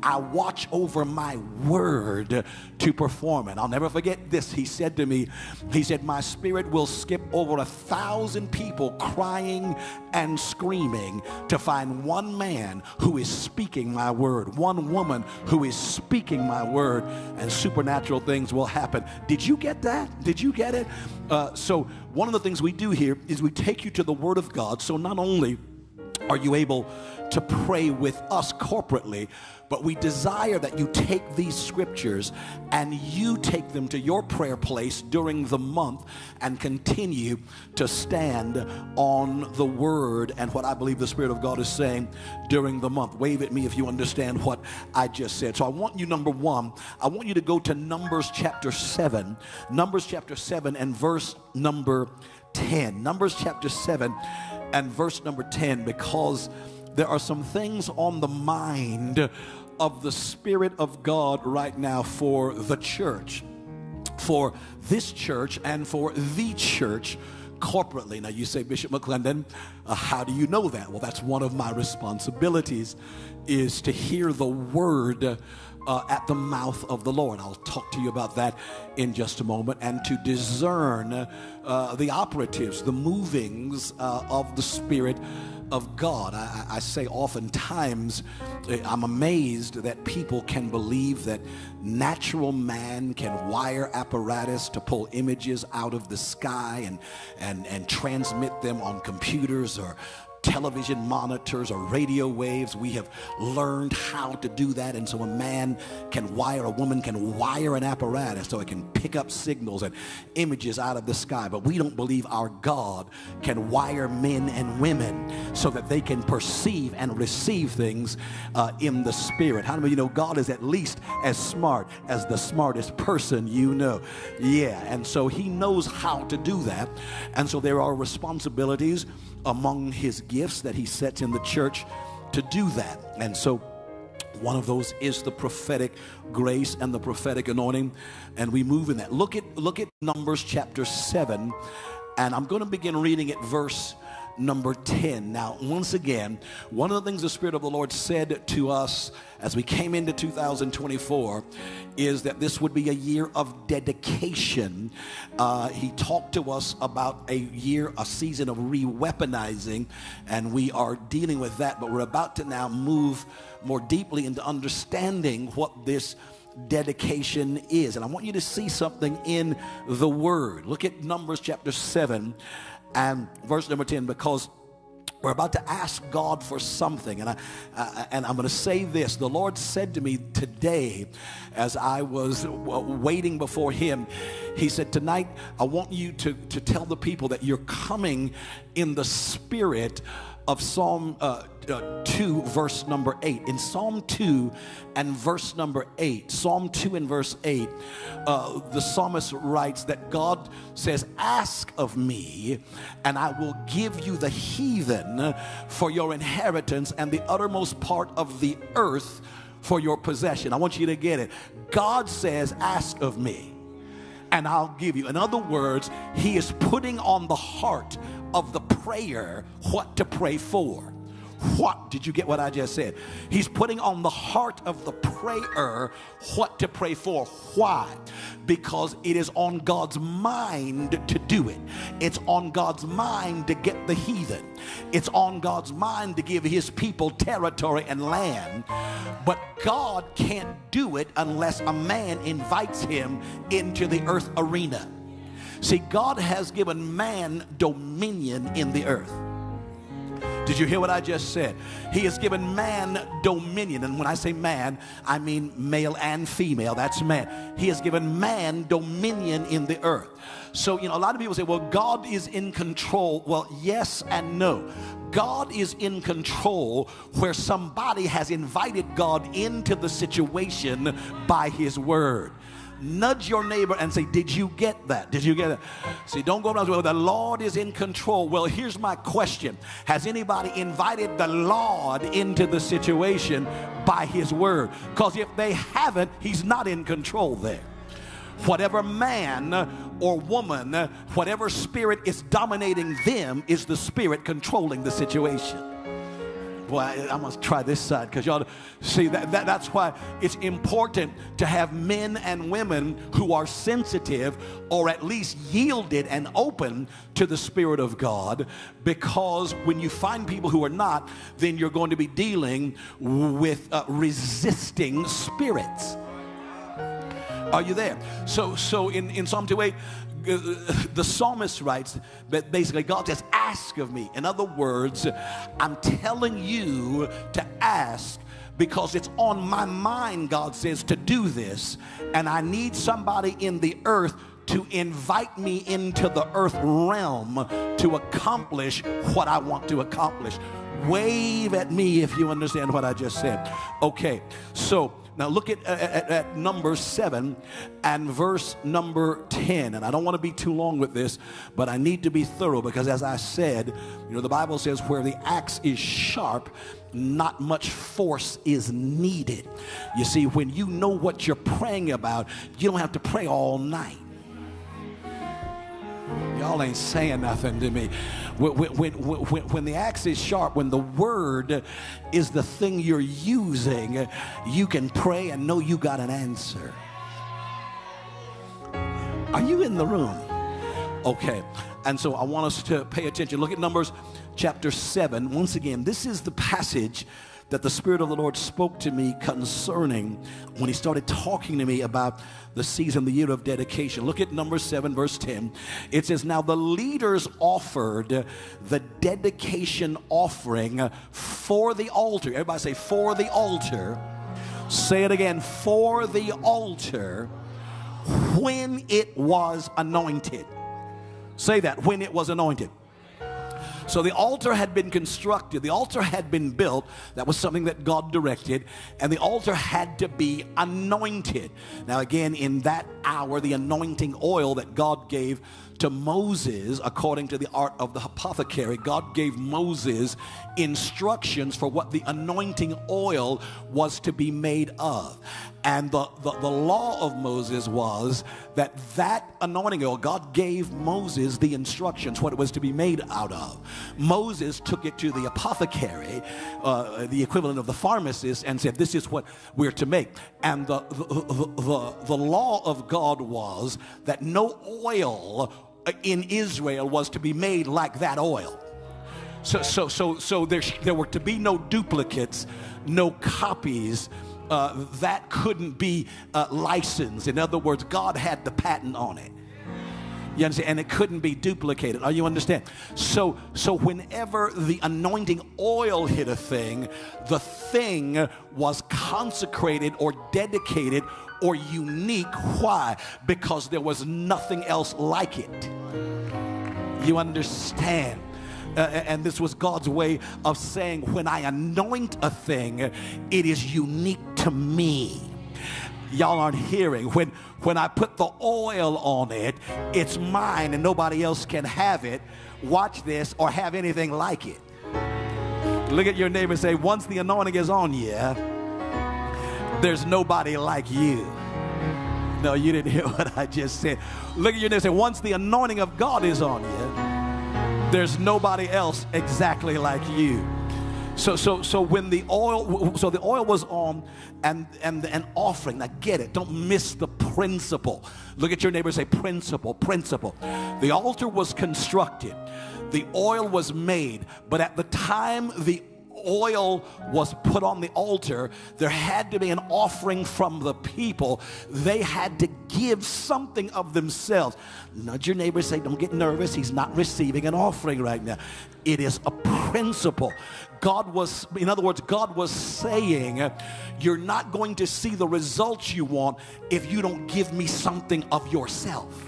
I watch over my word to perform it. I'll never forget this. He said to me, He said, My spirit will skip over a thousand people crying and screaming to find one man who is speaking my word, one woman who is speaking my word, and supernatural things will happen. Did you get that? Did you get it? Uh, so, one of the things we do here is we take you to the Word of God. So, not only are you able to pray with us corporately, but we desire that you take these scriptures and you take them to your prayer place during the month and continue to stand on the word and what I believe the Spirit of God is saying during the month. Wave at me if you understand what I just said. So I want you, number one, I want you to go to Numbers chapter 7, Numbers chapter 7 and verse number 10. Numbers chapter 7 and verse number 10, because there are some things on the mind of the Spirit of God right now for the church, for this church, and for the church corporately. Now, you say, Bishop McClendon, uh, how do you know that? Well, that's one of my responsibilities is to hear the word uh, at the mouth of the Lord. I'll talk to you about that in just a moment. And to discern uh, the operatives, the movings uh, of the Spirit of God. I, I, say oftentimes, eh, I'm amazed that people can believe that natural man can wire apparatus to pull images out of the sky and, and, and transmit them on computers or television monitors or radio waves. We have learned how to do that. And so a man can wire, a woman can wire an apparatus so it can pick up signals and images out of the sky. But we don't believe our God can wire men and women so that they can perceive and receive things uh, in the spirit. How of you know God is at least as smart as the smartest person you know? Yeah. And so he knows how to do that. And so there are responsibilities among his gifts that he sets in the church to do that. And so one of those is the prophetic grace and the prophetic anointing, and we move in that. Look at look at Numbers chapter 7, and I'm going to begin reading at verse number 10. Now, once again, one of the things the Spirit of the Lord said to us as we came into 2024 is that this would be a year of dedication. Uh, he talked to us about a year, a season of re weaponizing, and we are dealing with that, but we're about to now move more deeply into understanding what this dedication is. And I want you to see something in the Word. Look at Numbers chapter 7 and verse number 10 because we're about to ask God for something. And, I, uh, and I'm going to say this. The Lord said to me today, as I was waiting before Him, He said, Tonight, I want you to, to tell the people that you're coming in the spirit of Psalm uh, uh, 2, verse number 8. In Psalm 2 and verse number 8, Psalm 2 and verse 8, uh, the psalmist writes that God says, Ask of me, and I will give you the heathen for your inheritance and the uttermost part of the earth for your possession. I want you to get it. God says, Ask of me and I'll give you. In other words, he is putting on the heart of the prayer what to pray for. What did you get what I just said? He's putting on the heart of the prayer what to pray for. Why? Because it is on God's mind to do it. It's on God's mind to get the heathen. It's on God's mind to give his people territory and land. But God can't do it unless a man invites him into the earth arena. See, God has given man dominion in the earth. Did you hear what I just said? He has given man dominion. And when I say man, I mean male and female. That's man. He has given man dominion in the earth. So, you know, a lot of people say, well, God is in control. Well, yes and no. God is in control where somebody has invited God into the situation by his word nudge your neighbor and say, Did you get that? Did you get it? See, don't go around, well, the Lord is in control. Well, here's my question Has anybody invited the Lord into the situation by his word? Because if they haven't, he's not in control there. Whatever man or woman, whatever spirit is dominating them, is the spirit controlling the situation. Boy, I, am going to try this side because y'all see that, that that's why it's important to have men and women who are sensitive or at least yielded and open to the Spirit of God because when you find people who are not, then you're going to be dealing with uh, resisting spirits. Are you there? So, so in, in Psalm 2:8, (laughs) the psalmist writes that basically God says, Ask of me. In other words, I'm telling you to ask because it's on my mind, God says, to do this. And I need somebody in the earth to invite me into the earth realm to accomplish what I want to accomplish. Wave at me if you understand what I just said. Okay, so Now look at, at, at number seven and verse number 10. And I don't want to be too long with this, but I need to be thorough because as I said, you know, the Bible says where the axe is sharp, not much force is needed. You see, when you know what you're praying about, you don't have to pray all night. Y'all ain't saying nothing to me. When, when, when, when, the axe is sharp, when the word is the thing you're using, you can pray and know you got an answer. Are you in the room? Okay. And so I want us to pay attention. Look at Numbers chapter 7. Once again, this is the passage that the Spirit of the Lord spoke to me concerning when He started talking to me about the season, the year of dedication. Look at number 7, verse 10. It says, Now the leaders offered the dedication offering for the altar. Everybody say, For the altar. Say it again, for the altar when it was anointed. Say that, when it was anointed. So the altar had been constructed, the altar had been built. That was something that God directed, and the altar had to be anointed. Now, again, in that hour, the anointing oil that God gave to Moses, according to the art of the apothecary, God gave Moses instructions for what the anointing oil was to be made of. And the, the, the, law of Moses was that that anointing oil, God gave Moses the instructions, what it was to be made out of. Moses took it to the apothecary, uh, the equivalent of the pharmacist, and said, This is what we're to make. And the, the, the, the law of God was that no oil in Israel was to be made like that oil. So, so, so, so there, there were to be no duplicates, no copies. Uh, that couldn't be uh, licensed. In other words, God had the patent on it. You understand? And it couldn't be duplicated. Are you understand? So, so whenever the anointing oil hit a thing, the thing was consecrated or dedicated or unique. Why? Because there was nothing else like it. You understand? Uh, and this was God's way of saying, when I anoint a thing, it is unique to me. Y'all aren't hearing. When, when I put the oil on it, it's mine and nobody else can have it. Watch this or have anything like it. Look at your neighbor and say, once the anointing is on you, there's nobody like you. No, you didn't hear (laughs) what I just said. Look at your neighbor and say, once the anointing of God is on you, there's nobody else exactly like you. So, so, so when the oil, so the oil was on, and and an offering. Now get it. Don't miss the principle. Look at your neighbor. Say principle. Principle. The altar was constructed. The oil was made, but at the time the oil was put on the altar, there had to be an offering from the people. They had to give something of themselves. Nudge your neighbor, say, Don't get nervous. He's not receiving an offering right now. It is a principle. God was, in other words, God was saying, You're not going to see the results you want if you don't give me something of yourself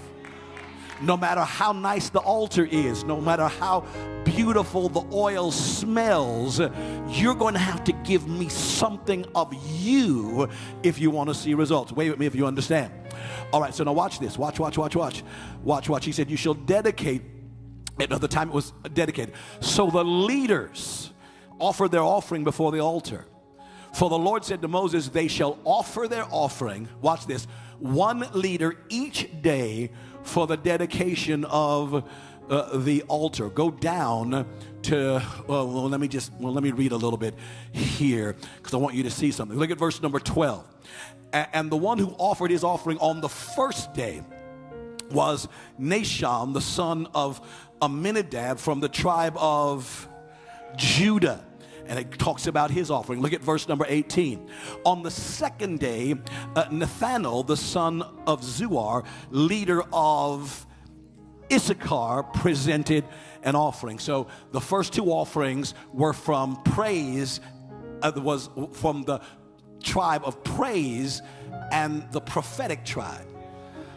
no matter how nice the altar is, no matter how beautiful the oil smells, you're going to have to give me something of you if you want to see results. Wait with me if you understand. All right, so now watch this. Watch, watch, watch, watch. Watch, watch. He said, You shall dedicate, at the time it was dedicated. So the leaders offered their offering before the altar. For the Lord said to Moses, They shall offer their offering, watch this, one leader each day for the dedication of uh, the altar. Go down to, well, well, let me just, well, let me read a little bit here because I want you to see something. Look at verse number 12. And the one who offered his offering on the first day was Nahshon, the son of Amminadab from the tribe of Judah and it talks about his offering. Look at verse number 18. On the second day, uh, Nathanael, the son of Zuar, leader of Issachar, presented an offering. So the first two offerings were from praise, uh, was from the tribe of praise and the prophetic tribe.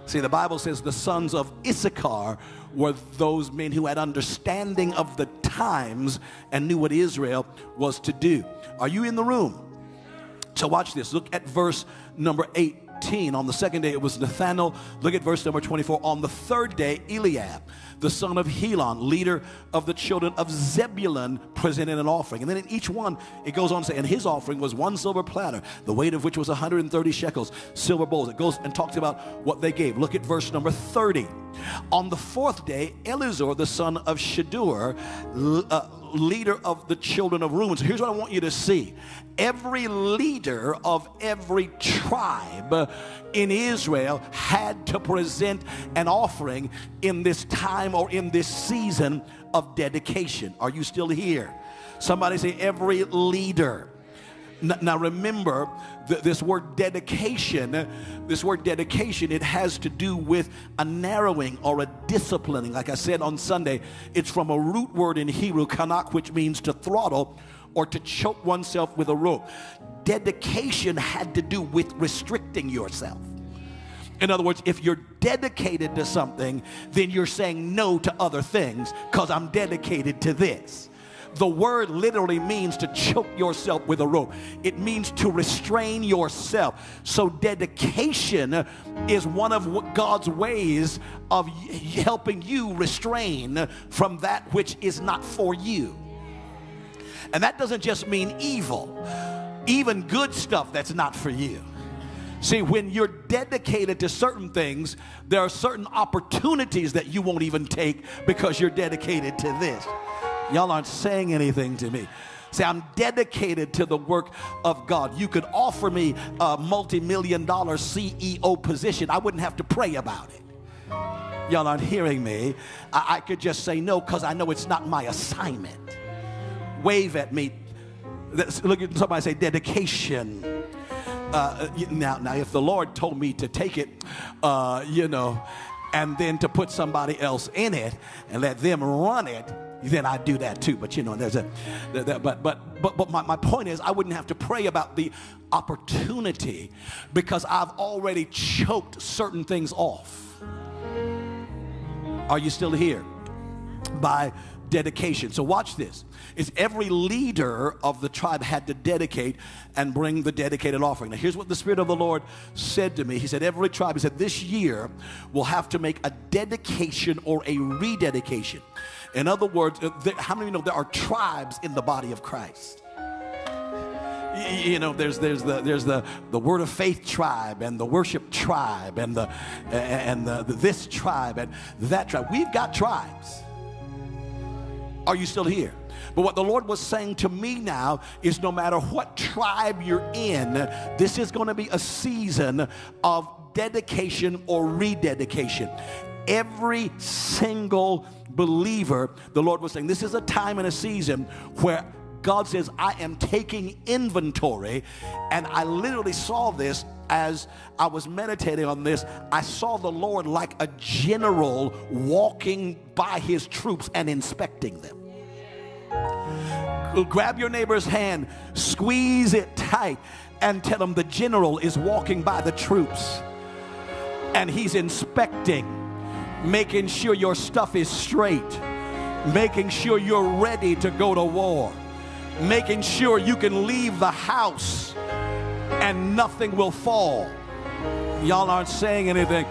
See, the Bible says the sons of Issachar were those men who had understanding of the times and knew what Israel was to do. Are you in the room? So watch this. Look at verse number 18. On the second day, it was Nathanael. Look at verse number 24. On the third day, Eliab, the son of Helon, leader of the children of Zebulun, presented an offering. And then in each one, it goes on to say, and his offering was one silver platter, the weight of which was 130 shekels, silver bowls. It goes and talks about what they gave. Look at verse number 30. On the fourth day, Elizur, the son of Shedeur, uh, leader of the children of Reuben. So here's what I want you to see. Every leader of every tribe in Israel had to present an offering in this time or in this season of dedication. Are you still here? Somebody say, every leader. Now remember, this word dedication, this word dedication, it has to do with a narrowing or a disciplining. Like I said on Sunday, it's from a root word in Hebrew, kanak, which means to throttle or to choke oneself with a rope. Dedication had to do with restricting yourself. In other words, if you're dedicated to something, then you're saying no to other things because I'm dedicated to this. The word literally means to choke yourself with a rope. It means to restrain yourself. So dedication is one of God's ways of helping you restrain from that which is not for you. And that doesn't just mean evil, even good stuff that's not for you. See, when you're dedicated to certain things, there are certain opportunities that you won't even take because you're dedicated to this. Y'all aren't saying anything to me. Say, I'm dedicated to the work of God. You could offer me a multi million dollar CEO position, I wouldn't have to pray about it. Y'all aren't hearing me. I, I could just say no because I know it's not my assignment. Wave at me. Look at somebody say dedication. Uh, now, now, if the Lord told me to take it, uh, you know, and then to put somebody else in it and let them run it, then I'd do that too. But you know, there's a, but but but but my, my point is, I wouldn't have to pray about the opportunity because I've already choked certain things off. Are you still here? By dedication. So watch this. Is every leader of the tribe had to dedicate and bring the dedicated offering. Now here's what the Spirit of the Lord said to me. He said, every tribe, he said, this year will have to make a dedication or a rededication. In other words, uh, how many of you know there are tribes in the body of Christ? you know there's there's the there's the the word of faith tribe and the worship tribe and the and the, the, this tribe and that tribe. We've got tribes. Are you still here? But what the Lord was saying to me now is no matter what tribe you're in, this is going to be a season of dedication or rededication. Every single believer, the Lord was saying, this is a time and a season where God says, I am taking inventory. And I literally saw this as I was meditating on this. I saw the Lord like a general walking by his troops and inspecting them. Grab your neighbor's hand, squeeze it tight, and tell him the general is walking by the troops and he's inspecting making sure your stuff is straight, making sure you're ready to go to war, making sure you can leave the house and nothing will fall. Y'all aren't saying anything.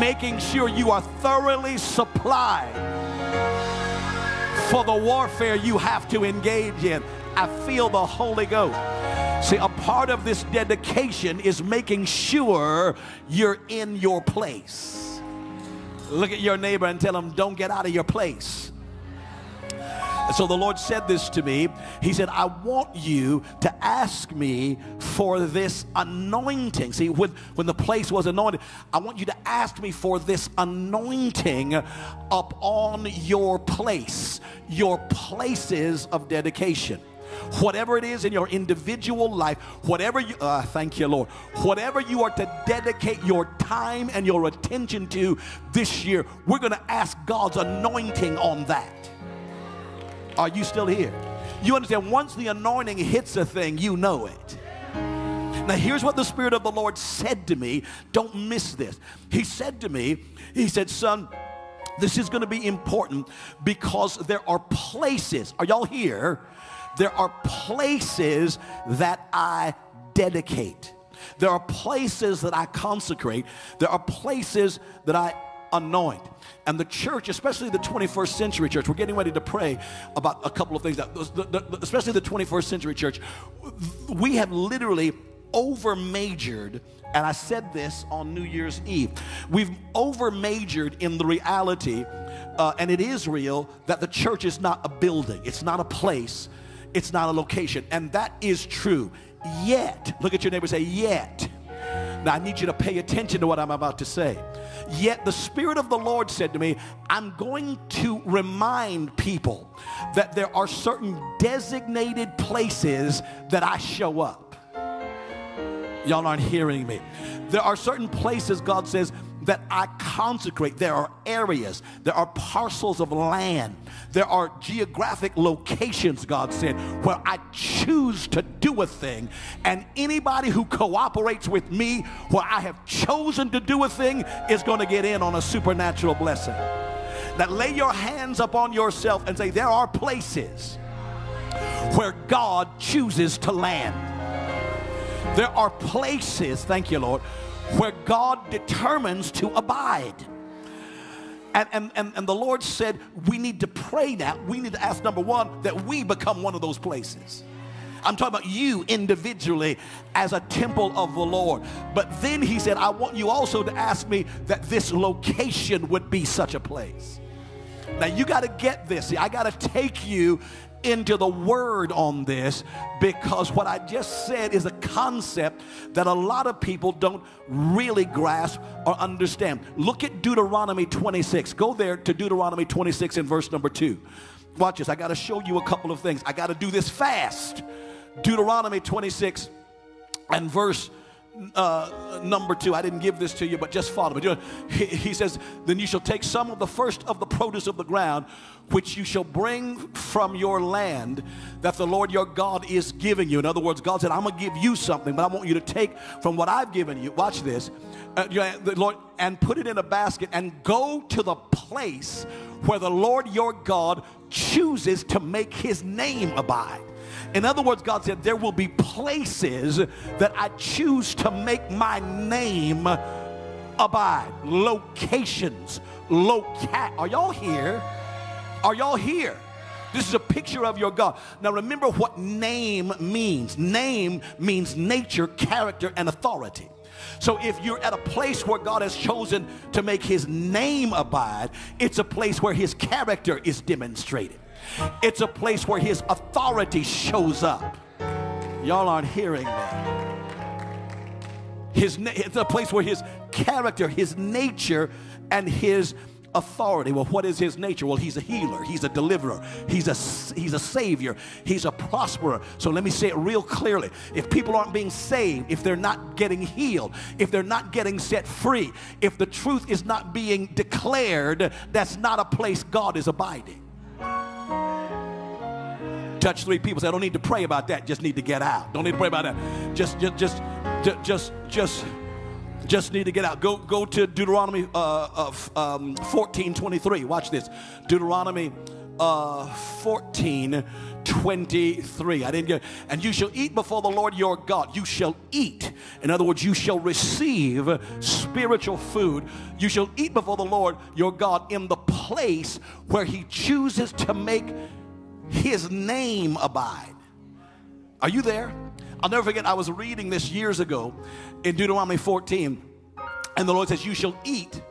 Making sure you are thoroughly supplied for the warfare you have to engage in. I feel the Holy Ghost. See, a part of this dedication is making sure you're in your place. Look at your neighbor and tell him, don't get out of your place. So the Lord said this to me. He said, I want you to ask me for this anointing. See, when, when the place was anointed, I want you to ask me for this anointing up on your place, your places of dedication. Whatever it is in your individual life, whatever you, uh, thank you, Lord, whatever you are to dedicate your time and your attention to this year, we're going to ask God's anointing on that. Are you still here? You understand, once the anointing hits a thing, you know it. Now, here's what the Spirit of the Lord said to me. Don't miss this. He said to me, He said, Son, this is going to be important because there are places, are y'all here? There are places that I dedicate. There are places that I consecrate. There are places that I anoint. And the church, especially the 21st century church, we're getting ready to pray about a couple of things, that, especially the 21st century church. We have literally over majored, and I said this on New Year's Eve. We've over majored in the reality, uh, and it is real, that the church is not a building, it's not a place, it's not a location. And that is true. Yet, look at your neighbor say, yet. Now, I need you to pay attention to what I'm about to say. Yet the Spirit of the Lord said to me, I'm going to remind people that there are certain designated places that I show up. Y'all aren't hearing me. There are certain places God says that I consecrate. There are areas, there are parcels of land, there are geographic locations, God said, where I choose to do a thing. And anybody who cooperates with me where I have chosen to do a thing is going to get in on a supernatural blessing. That lay your hands upon yourself and say, There are places where God chooses to land. There are places, thank you, Lord, where God determines to abide. And, and, and, and the Lord said, we need to pray now. We need to ask, number one, that we become one of those places. I'm talking about you individually as a temple of the Lord. But then he said, I want you also to ask me that this location would be such a place. Now you got to get this. See, I got to take you into the word on this because what I just said is a concept that a lot of people don't really grasp or understand. Look at Deuteronomy 26. Go there to Deuteronomy 26 in verse number 2. Watch this. I got to show you a couple of things. I got to do this fast. Deuteronomy 26 and verse uh, number two. I didn't give this to you, but just follow me. He, he says, Then you shall take some of the first of the produce of the ground, which you shall bring from your land that the Lord your God is giving you. In other words, God said, I'm going to give you something, but I want you to take from what I've given you. Watch this. Uh, the Lord, and put it in a basket and go to the place where the Lord your God chooses to make his name abide. In other words, God said, There will be places that I choose to make my name abide. Locations. Locat. Are y'all here? Are y'all here? This is a picture of your God. Now remember what name means. Name means nature, character, and authority. So if you're at a place where God has chosen to make his name abide, it's a place where his character is demonstrated. It's a place where his authority shows up. Y'all aren't hearing me. His, it's a place where his character, his nature, and his authority. Well, what is his nature? Well, he's a healer, he's a deliverer, he's a he's a savior, he's a prosperer. So let me say it real clearly. If people aren't being saved, if they're not getting healed, if they're not getting set free, if the truth is not being declared, that's not a place God is abiding touch three people. Say, I don't need to pray about that. Just need to get out. Don't need to pray about that. Just, just, just, just, just, just need to get out. Go, go to Deuteronomy uh, of um, 14, 23. Watch this. Deuteronomy uh, 14, 23. I didn't get And you shall eat before the Lord your God. You shall eat. In other words, you shall receive spiritual food. You shall eat before the Lord your God in the place where he chooses to make his name abide. Are you there? I'll never forget, I was reading this years ago in Deuteronomy 14, and the Lord says, You shall eat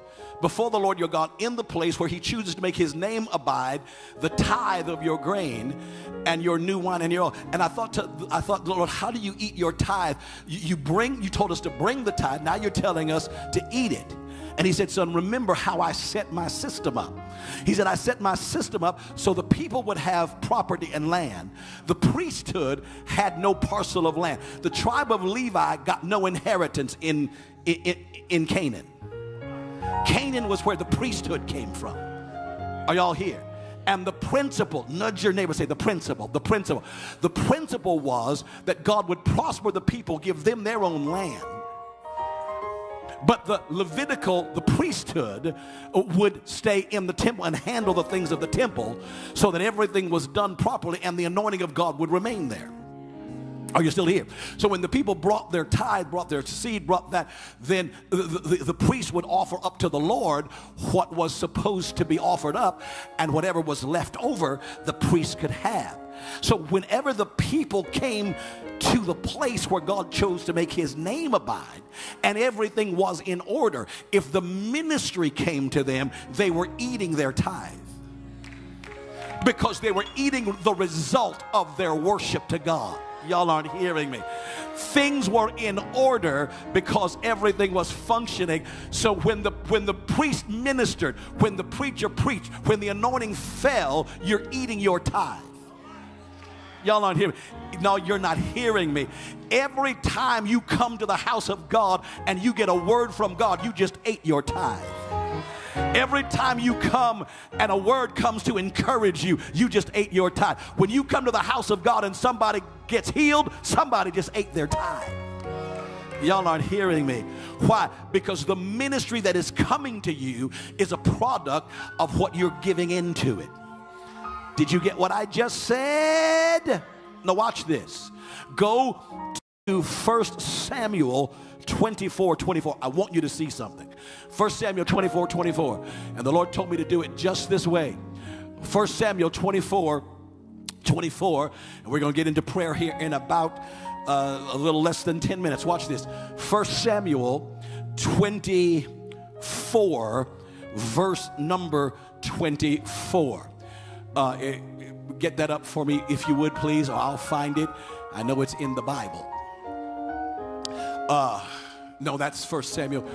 before the Lord your God in the place where he chooses to make his name abide, the tithe of your grain and your new wine and your oil. And I thought, to, I thought, Lord, how do you eat your tithe? You, you bring, you told us to bring the tithe. Now you're telling us to eat it. And he said, Son, remember how I set my system up. He said, I set my system up so the people would have property and land. The priesthood had no parcel of land. The tribe of Levi got no inheritance in, in, in Canaan. Canaan was where the priesthood came from. Are y'all here? And the principle, nudge your neighbor, say the principle, the principle. The principle was that God would prosper the people, give them their own land But the Levitical, the priesthood, uh, would stay in the temple and handle the things of the temple so that everything was done properly and the anointing of God would remain there. Are you still here? So when the people brought their tithe, brought their seed, brought that, then the, the, the, priest would offer up to the Lord what was supposed to be offered up, and whatever was left over, the priest could have. So whenever the people came to the place where God chose to make his name abide and everything was in order, if the ministry came to them, they were eating their tithe because they were eating the result of their worship to God. Y'all aren't hearing me. Things were in order because everything was functioning. So when the when the priest ministered, when the preacher preached, when the anointing fell, you're eating your tithe. Y'all aren't hearing me. No, you're not hearing me. Every time you come to the house of God and you get a word from God, you just ate your tithe. Every time you come and a word comes to encourage you, you just ate your tithe. When you come to the house of God and somebody gets healed, somebody just ate their tithe. Y'all aren't hearing me. Why? Because the ministry that is coming to you is a product of what you're giving into it. Did you get what I just said? Now, watch this. Go to First Samuel 24 24. I want you to see something. 1 Samuel 24 24. And the Lord told me to do it just this way. 1 Samuel 24 24. And we're going to get into prayer here in about uh, a little less than 10 minutes. Watch this. 1 Samuel 24, verse number 24. Uh, eh, get that up for me if you would, please, or I'll find it. I know it's in the Bible. Uh, no, that's First Samuel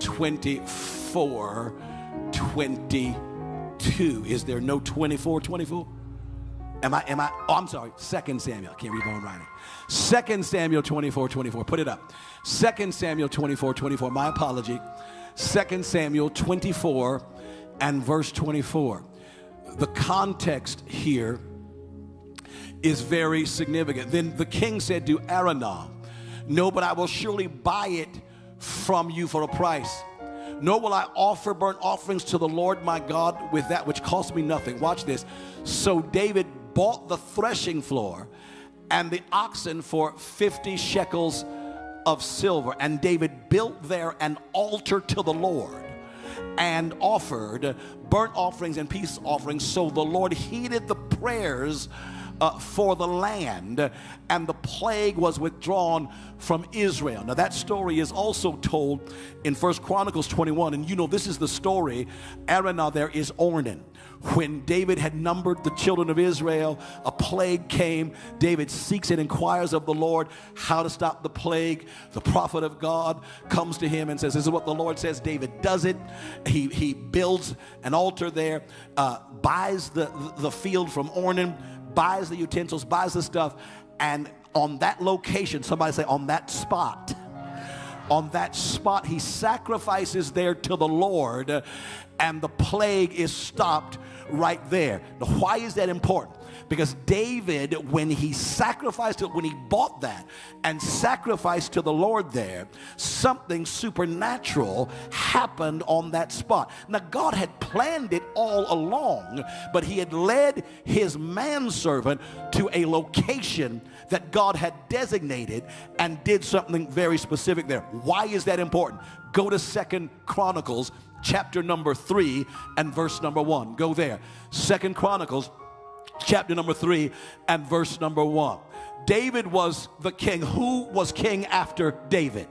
24, 22. Is there no 24, 24? Am I, am I, oh, I'm sorry, Second Samuel. I can't read my own writing. Second Samuel 24, 24. Put it up. Second Samuel 24, 24. My apology. Second Samuel 24 and verse 24. The context here is very significant. Then the king said to Araunah, No, but I will surely buy it from you for a price. Nor will I offer burnt offerings to the Lord my God with that which cost me nothing. Watch this. So David bought the threshing floor and the oxen for 50 shekels of silver. And David built there an altar to the Lord and offered burnt offerings and peace offerings. So the Lord heeded the prayers uh, for the land, and the plague was withdrawn from Israel. Now that story is also told in First Chronicles 21, and you know this is the story. Araunah there is Ornan. When David had numbered the children of Israel, a plague came. David seeks and inquires of the Lord how to stop the plague. The prophet of God comes to him and says, This is what the Lord says. David does it. He, he builds an altar there, uh, buys the, the field from Ornan buys the utensils, buys the stuff, and on that location, somebody say, on that spot, on that spot, he sacrifices there to the Lord, and the plague is stopped right there. Now, why is that important? Because David, when he sacrificed it, when he bought that and sacrificed to the Lord there, something supernatural happened on that spot. Now, God had planned it all along, but he had led his manservant to a location that God had designated and did something very specific there. Why is that important? Go to Second Chronicles chapter number 3 and verse number 1. Go there. Second Chronicles chapter number 3 and verse number 1. David was the king. Who was king after David?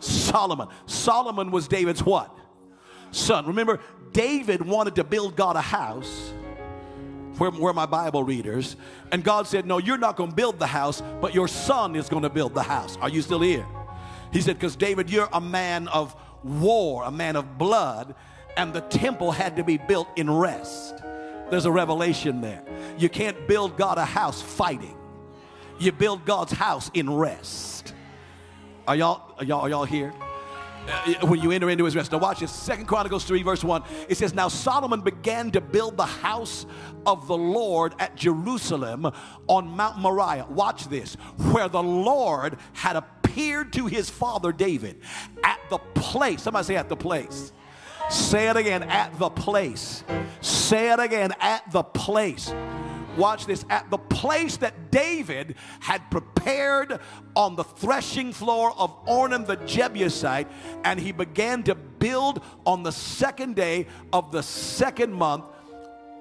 Solomon. Solomon was David's what? Son. Remember, David wanted to build God a house. Where, where my Bible readers? And God said, No, you're not going to build the house, but your son is going to build the house. Are you still here? He said, Because David, you're a man of war, a man of blood, and the temple had to be built in rest. There's a revelation there. You can't build God a house fighting. You build God's house in rest. Are y'all, are y'all, are y'all here? Uh, when you enter into his rest. Now watch this. Second Chronicles 3, verse 1. It says, Now Solomon began to build the house of the Lord at Jerusalem on Mount Moriah. Watch this. Where the Lord had appeared appeared to his father David at the place. Somebody say, at the place. Say it again, at the place. Say it again, at the place. Watch this. At the place that David had prepared on the threshing floor of Ornan the Jebusite, and he began to build on the second day of the second month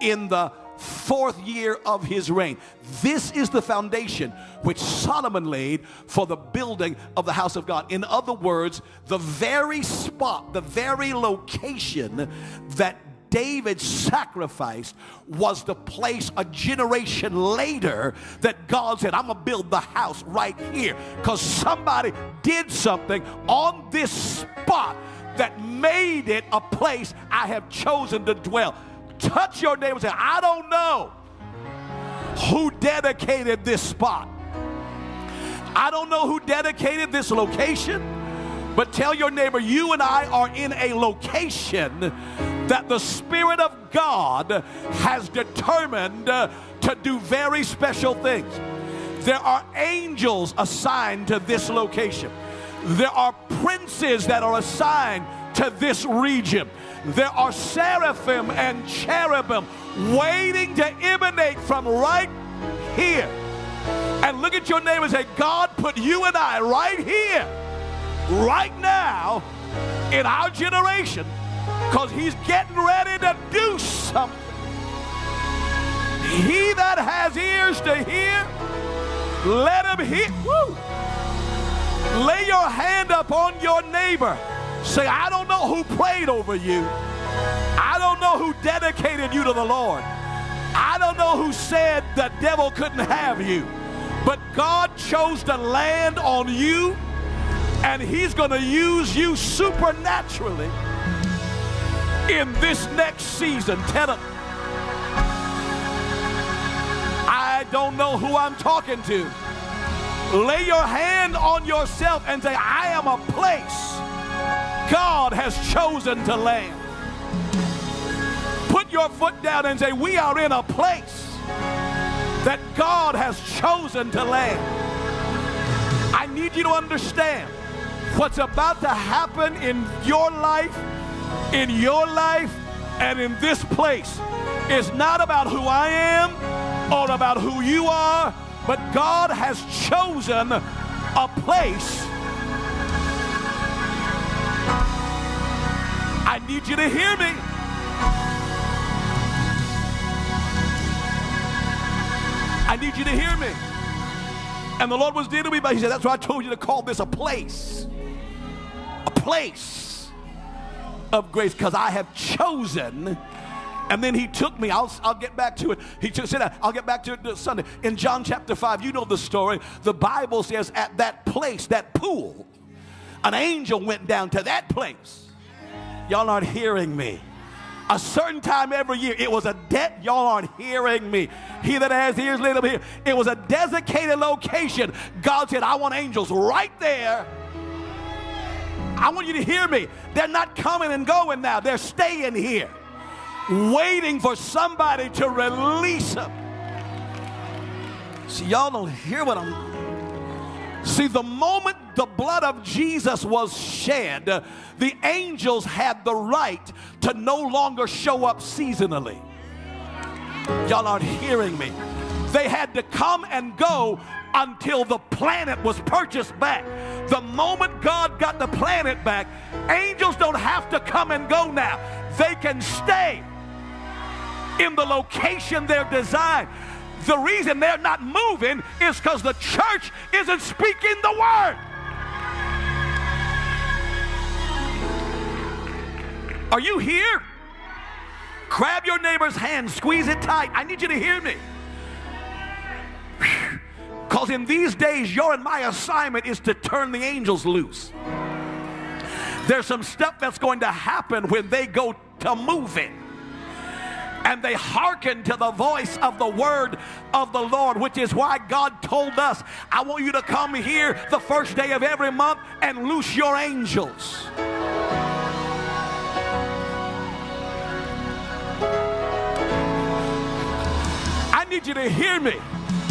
in the fourth year of his reign. This is the foundation which Solomon laid for the building of the house of God. In other words, the very spot, the very location that David sacrificed was the place a generation later that God said, I'm going to build the house right here. Because somebody did something on this spot that made it a place I have chosen to dwell. Touch your neighbor and say, I don't know who dedicated this spot. I don't know who dedicated this location, but tell your neighbor, you and I are in a location that the Spirit of God has determined uh, to do very special things. There are angels assigned to this location. There are princes that are assigned to this region. There are seraphim and cherubim waiting to emanate from right here. And look at your neighbor and say, God put you and I right here, right now, in our generation because he's getting ready to do something. He that has ears to hear, let him hear. Woo. Lay your hand upon your neighbor. Say, I don't know who prayed over you. I don't know who dedicated you to the Lord. I don't know who said the devil couldn't have you. But God chose to land on you, and He's going to use you supernaturally in this next season. Tell them, I don't know who I'm talking to. Lay your hand on yourself and say, I am a place God has chosen to land. Put your foot down and say, We are in a place that God has chosen to land. I need you to understand what's about to happen in your life in your life and in this place is not about who I am or about who you are, but God has chosen a place. I need you to hear me. I need you to hear me. And the Lord was dealing with me, but He said, That's why I told you to call this a place. A place of grace because I have chosen. And then he took me. I'll, I'll get back to it. He took, said, I'll get back to it Sunday. In John chapter 5, you know the story. The Bible says at that place, that pool, an angel went down to that place. Y'all aren't hearing me. A certain time every year, it was a debt. Y'all aren't hearing me. He that has ears, let him hear. It was a designated location. God said, I want angels right there I want you to hear me. They're not coming and going now, they're staying here, waiting for somebody to release them. See, y'all don't hear what I'm. See, the moment the blood of Jesus was shed, the angels had the right to no longer show up seasonally. Y'all aren't hearing me. They had to come and go until the planet was purchased back. The moment God got the planet back, angels don't have to come and go now. They can stay in the location they're designed. The reason they're not moving is because the church isn't speaking the word. Are you here? Grab your neighbor's hand, squeeze it tight. I need you to hear me. (sighs) Because in these days, your and my assignment is to turn the angels loose. There's some stuff that's going to happen when they go to moving and they hearken to the voice of the word of the Lord, which is why God told us, I want you to come here the first day of every month and loose your angels. I need you to hear me.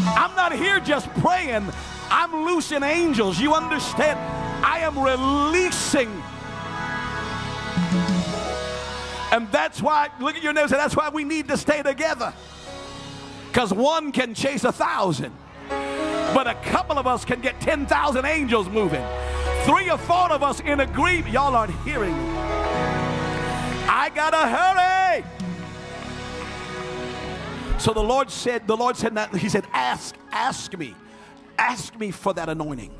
I'm not here just praying. I'm loosing angels. You understand? I am releasing. And that's why, look at your neighbor, say, that's why we need to stay together. Because one can chase a thousand, but a couple of us can get 10,000 angels moving. Three or four of us in agreement. Y'all aren't hearing me. I gotta hurry. So the Lord said, the Lord said that He said, ask, ask me, ask me for that anointing.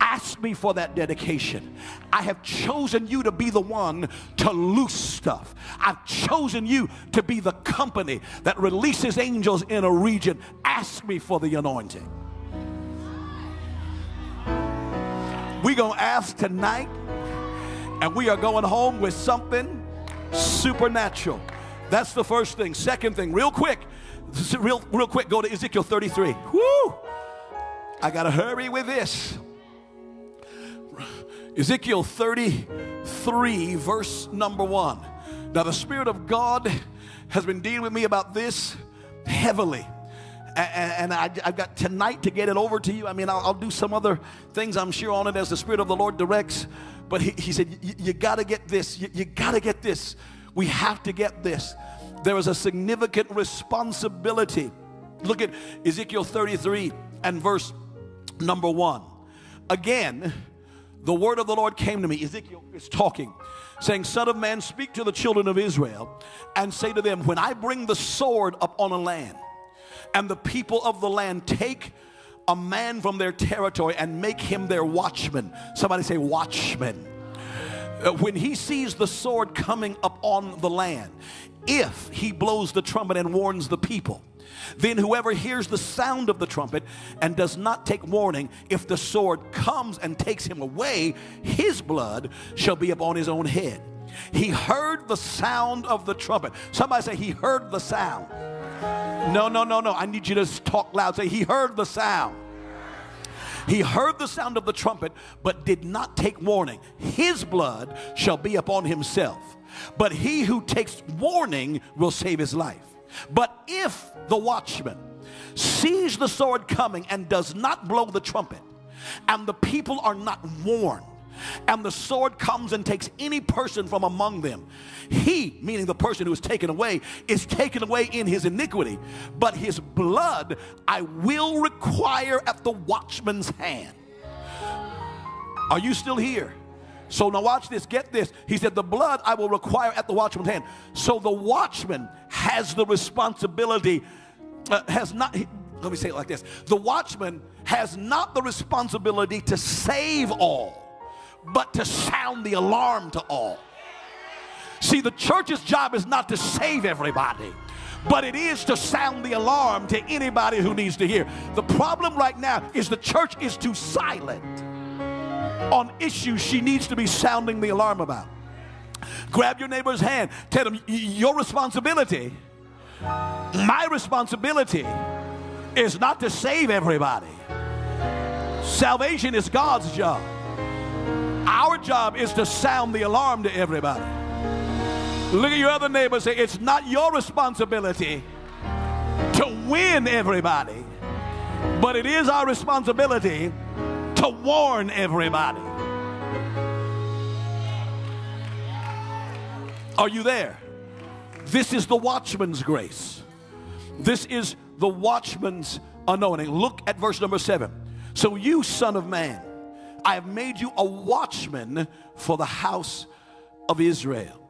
Ask me for that dedication. I have chosen you to be the one to loose stuff. I've chosen you to be the company that releases angels in a region. Ask me for the anointing. We're going to ask tonight, and we are going home with something supernatural. That's the first thing. Second thing, real quick, real, real quick, go to Ezekiel 33. Woo! I got to hurry with this. Ezekiel 33, verse number one. Now, the Spirit of God has been dealing with me about this heavily. And, I, have got tonight to get it over to you. I mean, I'll, do some other things, I'm sure, on it as the Spirit of the Lord directs. But he, said, You got to get this. You, you got to get this. We have to get this. There is a significant responsibility. Look at Ezekiel 33 and verse number one. Again, the word of the Lord came to me. Ezekiel is talking, saying, Son of man, speak to the children of Israel and say to them, When I bring the sword upon a land, and the people of the land take a man from their territory and make him their watchman. Somebody say, watchman. Uh, when he sees the sword coming upon the land, if he blows the trumpet and warns the people, then whoever hears the sound of the trumpet and does not take warning, if the sword comes and takes him away, his blood shall be upon his own head. He heard the sound of the trumpet. Somebody say, He heard the sound. No, no, no, no. I need you to talk loud. Say, He heard the sound. He heard the sound of the trumpet, but did not take warning. His blood shall be upon himself. But he who takes warning will save his life. But if the watchman sees the sword coming and does not blow the trumpet, and the people are not warned, and the sword comes and takes any person from among them, he, meaning the person who is taken away, is taken away in his iniquity, but his blood I will require at the watchman's hand. Are you still here? So now watch this, get this. He said, The blood I will require at the watchman's hand. So the watchman has the responsibility, uh, has not, let me say it like this the watchman has not the responsibility to save all, but to sound the alarm to all. See, the church's job is not to save everybody but it is to sound the alarm to anybody who needs to hear. The problem right now is the church is too silent on issues she needs to be sounding the alarm about. Grab your neighbor's hand. Tell them your responsibility, my responsibility, is not to save everybody. Salvation is God's job. Our job is to sound the alarm to everybody. Look at your other neighbor say, It's not your responsibility to win everybody, but it is our responsibility to warn everybody. Are you there? This is the watchman's grace. This is the watchman's anointing. Look at verse number seven. So, you, son of man, I have made you a watchman for the house of Israel.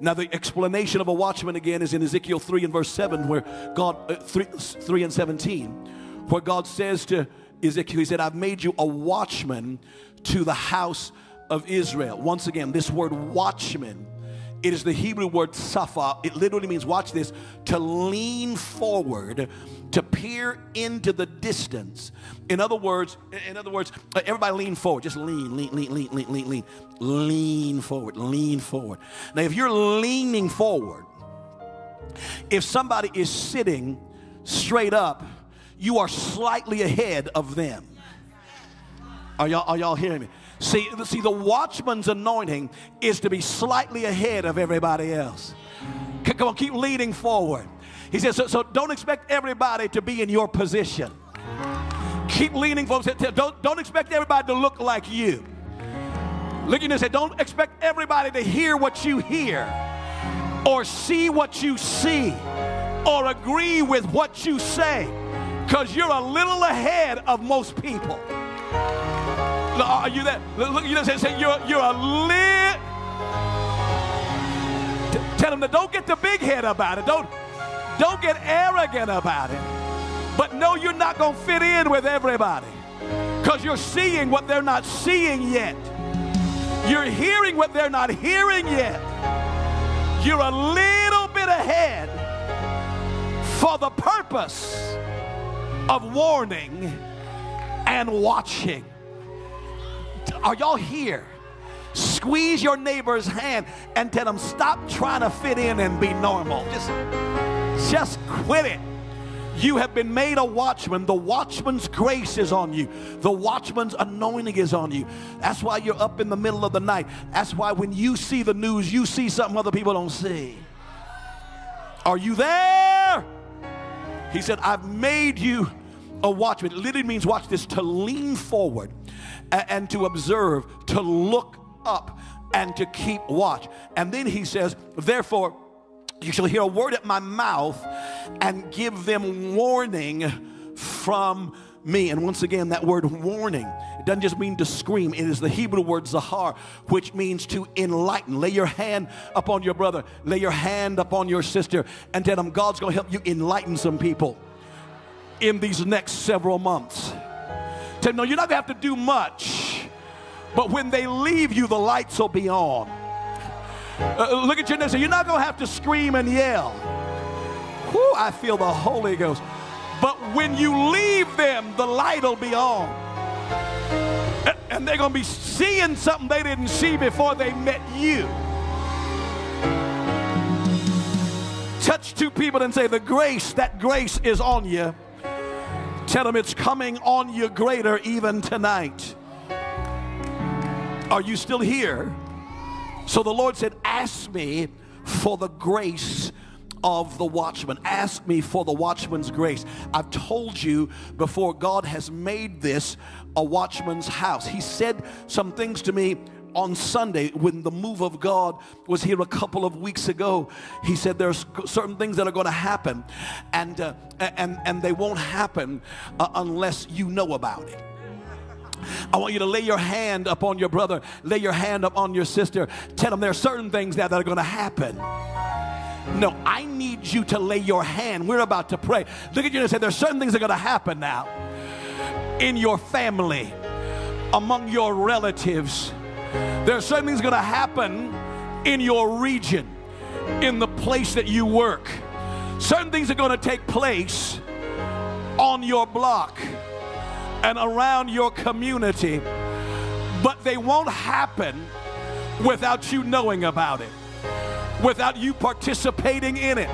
Now, the explanation of a watchman again is in Ezekiel 3 and verse 7, where God, uh, 3, 3 and 17, where God says to Ezekiel, He said, I've made you a watchman to the house of Israel. Once again, this word watchman, it is the Hebrew word safa. It literally means, watch this, to lean forward, to peer into the distance. In other words, in other words, everybody lean forward. Just lean, lean, lean, lean, lean, lean, lean. Lean forward, lean forward. Now, if you're leaning forward, if somebody is sitting straight up, you are slightly ahead of them. Are y'all, are y'all hearing me? See, see, the watchman's anointing is to be slightly ahead of everybody else. Come on, keep leading forward. He says, so, so don't expect everybody to be in your position. Keep leaning forward. Don't, don't expect everybody to look like you. Look at this. Say, don't expect everybody to hear what you hear or see what you see or agree with what you say because you're a little ahead of most people. Are you that? Look, you know, say, you're, you're a little. Tell them that don't get the big head about it. Don't, don't get arrogant about it. But no, you're not going to fit in with everybody because you're seeing what they're not seeing yet. You're hearing what they're not hearing yet. You're a little bit ahead for the purpose of warning and watching. Are y'all here? Squeeze your neighbor's hand and tell them, stop trying to fit in and be normal. Just, just quit it. You have been made a watchman. The watchman's grace is on you. The watchman's anointing is on you. That's why you're up in the middle of the night. That's why when you see the news, you see something other people don't see. Are you there? He said, I've made you a watchman. It literally means, watch this, to lean forward and, and to observe, to look up and to keep watch. And then he says, therefore, you shall hear a word at my mouth and give them warning from me. And once again, that word warning, it doesn't just mean to scream. It is the Hebrew word zahar, which means to enlighten. Lay your hand upon your brother, lay your hand upon your sister, and tell them God's going to help you enlighten some people in these next several months. Tell them, no, you're not going to have to do much, but when they leave you, the lights will be on. Uh, look at your neighbor. You're not going to have to scream and yell. Whew, I feel the Holy Ghost. But when you leave them, the light will be on. And they're going to be seeing something they didn't see before they met you. Touch two people and say, The grace, that grace is on you. Tell them it's coming on you greater even tonight. Are you still here? So the Lord said, Ask me for the grace of the watchman. Ask me for the watchman's grace. I've told you before, God has made this a watchman's house. He said some things to me on Sunday when the move of God was here a couple of weeks ago. He said there's certain things that are going to happen, and uh, and and they won't happen uh, unless you know about it. I want you to lay your hand upon your brother, lay your hand upon your sister. Tell them there are certain things now that are going to happen. No, I need you to lay your hand. We're about to pray. Look at you and say, There's certain things that are going to happen now in your family, among your relatives. There are certain things going to happen in your region, in the place that you work. Certain things are going to take place on your block and around your community, but they won't happen without you knowing about it, without you participating in it.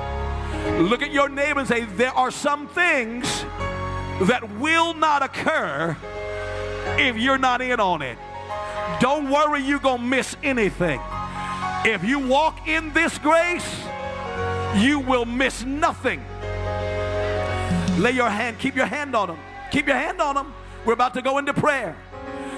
Look at your neighbor and say, There are some things that will not occur if you're not in on it. Don't worry, you're going to miss anything. If you walk in this grace, you will miss nothing. Lay your hand, keep your hand on them. Keep your hand on them. We're about to go into prayer.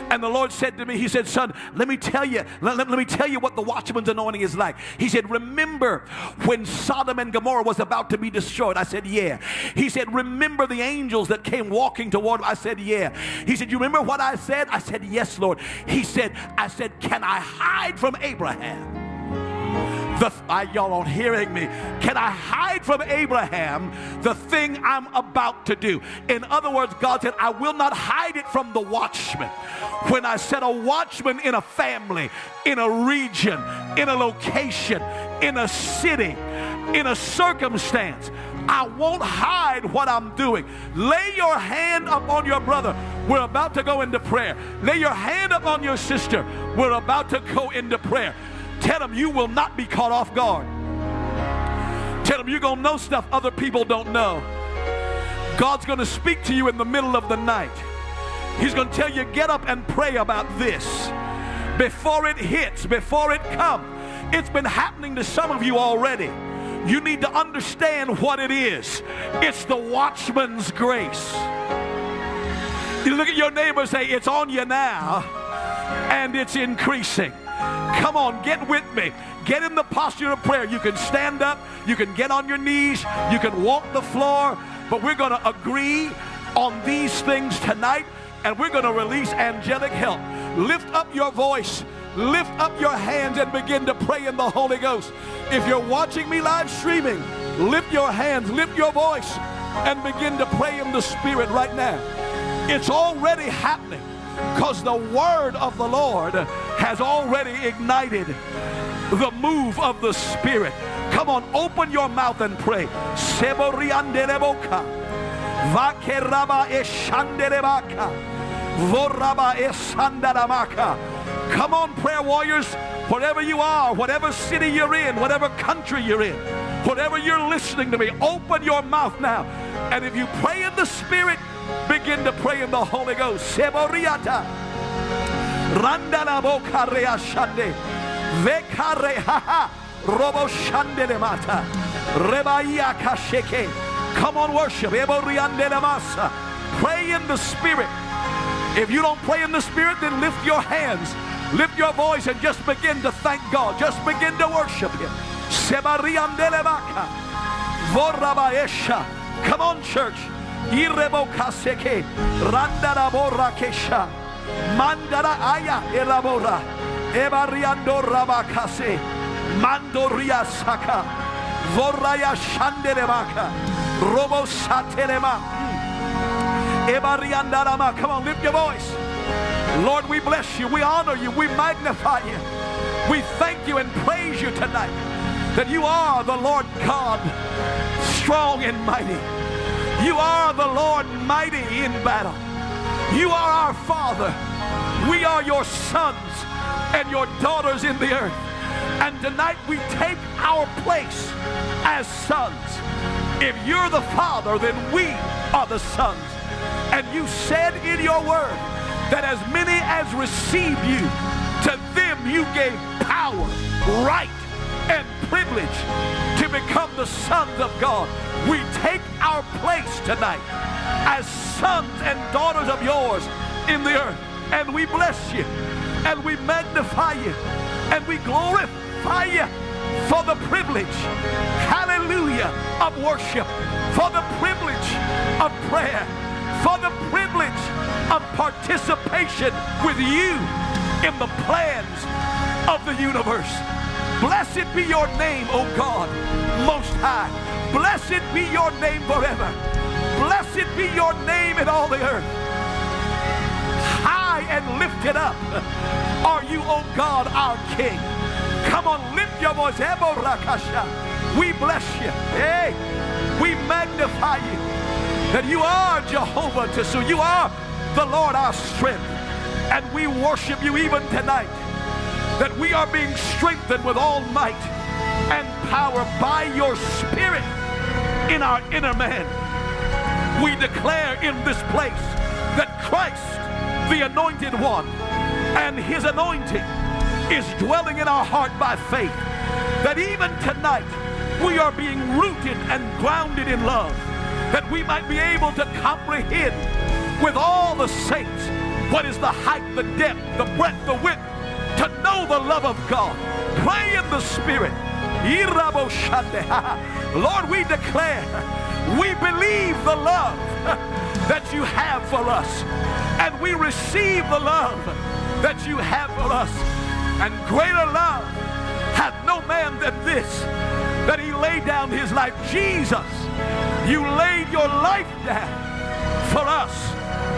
And the Lord said to me, He said, Son, let me tell you, let, let, let, me tell you what the watchman's anointing is like. He said, Remember when Sodom and Gomorrah was about to be destroyed? I said, Yeah. He said, Remember the angels that came walking toward? I said, Yeah. He said, You remember what I said? I said, Yes, Lord. He said, I said, Can I hide from Abraham? The, y'all aren't hearing me. Can I hide from Abraham the thing I'm about to do? In other words, God said, I will not hide it from the watchman. When I set a watchman in a family, in a region, in a location, in a city, in a circumstance, I won't hide what I'm doing. Lay your hand upon your brother. We're about to go into prayer. Lay your hand upon your sister. We're about to go into prayer. Tell them you will not be caught off guard. Tell them you're going to know stuff other people don't know. God's going to speak to you in the middle of the night. He's going to tell you, get up and pray about this before it hits, before it comes. It's been happening to some of you already. You need to understand what it is. It's the watchman's grace. You look at your neighbor and say, It's on you now, and it's increasing. Come on, get with me. Get in the posture of prayer. You can stand up, you can get on your knees, you can walk the floor, but we're going to agree on these things tonight and we're going to release angelic help. Lift up your voice, lift up your hands, and begin to pray in the Holy Ghost. If you're watching me live streaming, lift your hands, lift your voice, and begin to pray in the Spirit right now. It's already happening because the word of the Lord has already ignited the move of the Spirit. Come on, open your mouth and pray. Come on, prayer warriors, wherever you are, whatever city you're in, whatever country you're in, whatever you're listening to me, open your mouth now. And if you pray in the Spirit, begin to pray in the Holy Ghost. Seboriata. Randala bokarea shande. Vekare haha. Robo shandele mata. Rebaia kasheke. Come on, worship. Eboriandele masa. Pray in the Spirit. If you don't pray in the Spirit, then lift your hands. Lift your voice and just begin to thank God. Just begin to worship Him. Maka. Vorabaesha. Come on, church. Irebokaseke. Randara borakesha. Mandara aya elabora. Ebariando rabakase. Mandoria saka. Voraya shandelebaka. Robo satelema. Ebariandarama. Come on, lift your voice. Lord, we bless you. We honor you. We magnify you. We thank you and praise you tonight that you are the Lord God, strong and mighty. You are the Lord mighty in battle. You are our Father. We are your sons and your daughters in the earth. And tonight we take our place as sons. If you're the Father, then we are the sons. And you said in your word that as many as receive you, to them you gave power, right, and privilege to become the sons of God. We take our place tonight as sons and daughters of yours in the earth. And we bless you, and we magnify you, and we glorify you for the privilege, hallelujah, of worship, for the privilege of prayer, for the privilege of participation with you in the plans of the universe. Blessed be your name, O God, most high. Blessed be your name forever. Blessed be your name in all the earth. High and lifted up are you, O God, our King. Come on, lift your voice. We bless you. Hey, we magnify you that you are Jehovah Tisu. You are the Lord our strength. And we worship you even tonight. That we are being strengthened with all might and power by your spirit in our inner man. We declare in this place that Christ, the anointed one, and his anointing is dwelling in our heart by faith. That even tonight we are being rooted and grounded in love. That we might be able to comprehend with all the saints what is the height, the depth, the breadth, the width, to know the love of God. Pray in the Spirit. (laughs) Lord, we declare, we believe the love (laughs) that you have for us, and we receive the love that you have for us. And greater love hath no man than this, that he laid down his life. Jesus, you laid your life down for us,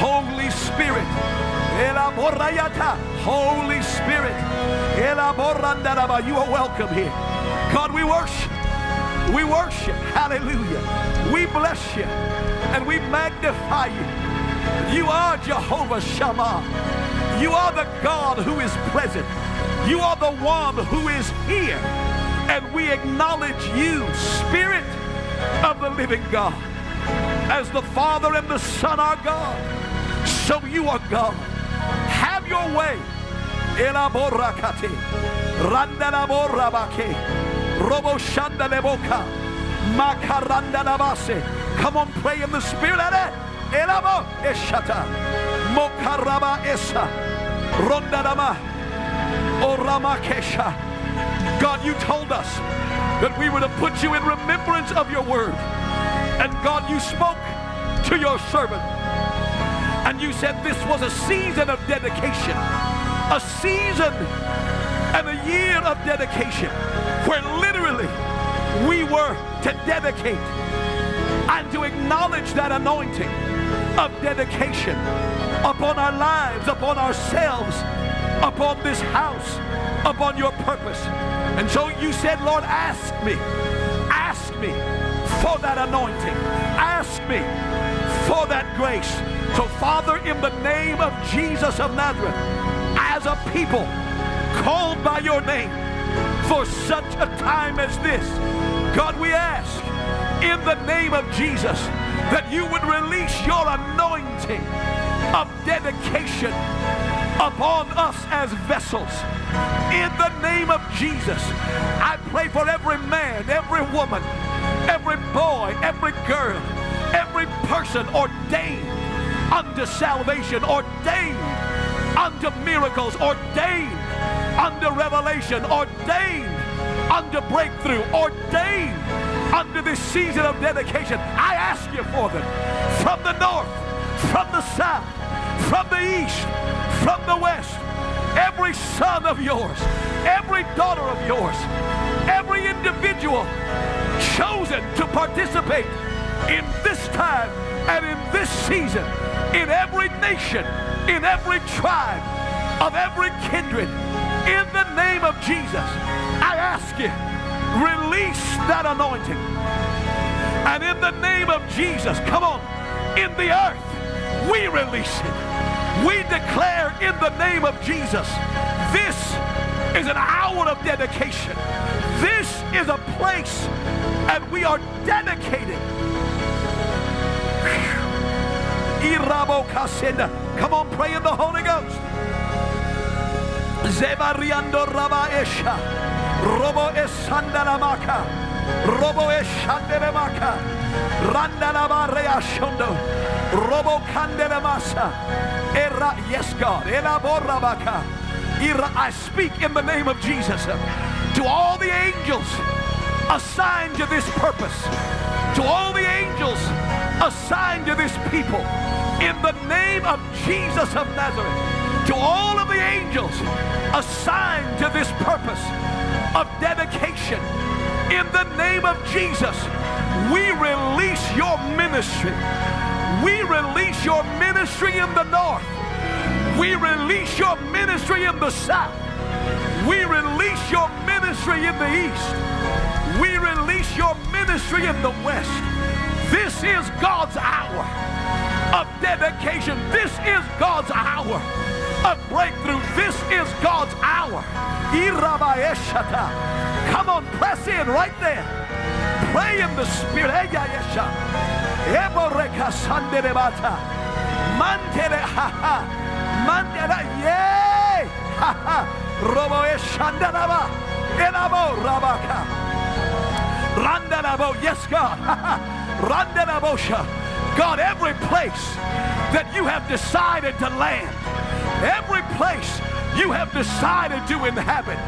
Holy Spirit. Holy Spirit. You are welcome here. God, we worship. We worship. Hallelujah. We bless you. And we magnify you. You are Jehovah Shammah. You are the God who is present. You are the one who is here. And we acknowledge you, Spirit of the living God, as the Father and the Son are God. So you are God. Have your way. Robo. Come on, pray in the Spirit. Elabo Eshata. Mokaraba Esa. Rondadama. Oramakesha. God, you told us that we were to put you in remembrance of your word. And God, you spoke to your servant. And you said this was a season of dedication, a season and a year of dedication where literally we were to dedicate and to acknowledge that anointing of dedication upon our lives, upon ourselves, upon this house, upon your purpose. And so you said, Lord, ask me, for that anointing, ask me for that grace. So, Father, in the name of Jesus of Nazareth, as a people called by your name for such a time as this, God, we ask in the name of Jesus that you would release your anointing of dedication upon us as vessels. In the name of Jesus, I pray for every man, every woman, every boy, every girl, every person ordained unto salvation, ordained unto miracles, ordained unto revelation, ordained unto breakthrough, ordained under this season of dedication. I ask you for them from the north, from the south, from the east, from the west. Every son of yours, every daughter of yours, every individual chosen to participate in this time and in this season, in every nation, in every tribe, of every kindred, in the name of Jesus, I ask you, release that anointing. And in the name of Jesus, come on, in the earth, we release it. We declare in the name of Jesus, this is an hour of dedication. This is a place, and we are dedicated. (sighs) Come on, pray in the Holy Ghost. Zebariando raba esha. Robo esandalamaka. Robo eshandelemaka. Randalaba reashondo. Robo candelamasa. Era, yes, God. Elaborabaka. I speak in the name of Jesus to all the angels assigned to this purpose, to all the angels assigned to this people, in the name of Jesus of Nazareth, to all of the angels assigned to this purpose of dedication, in the name of Jesus, we release your ministry. We release your ministry in the north. We release your ministry in the south. We release your ministry in the east. We release your ministry in the west. This is God's hour of dedication. This is God's hour of breakthrough. This is God's hour. Come on, press in right there. Pray in the spirit. Mantere. Robo eshandaraba. Yes, God. (laughs) God, every place that you have decided to land, every place you have decided to inhabit,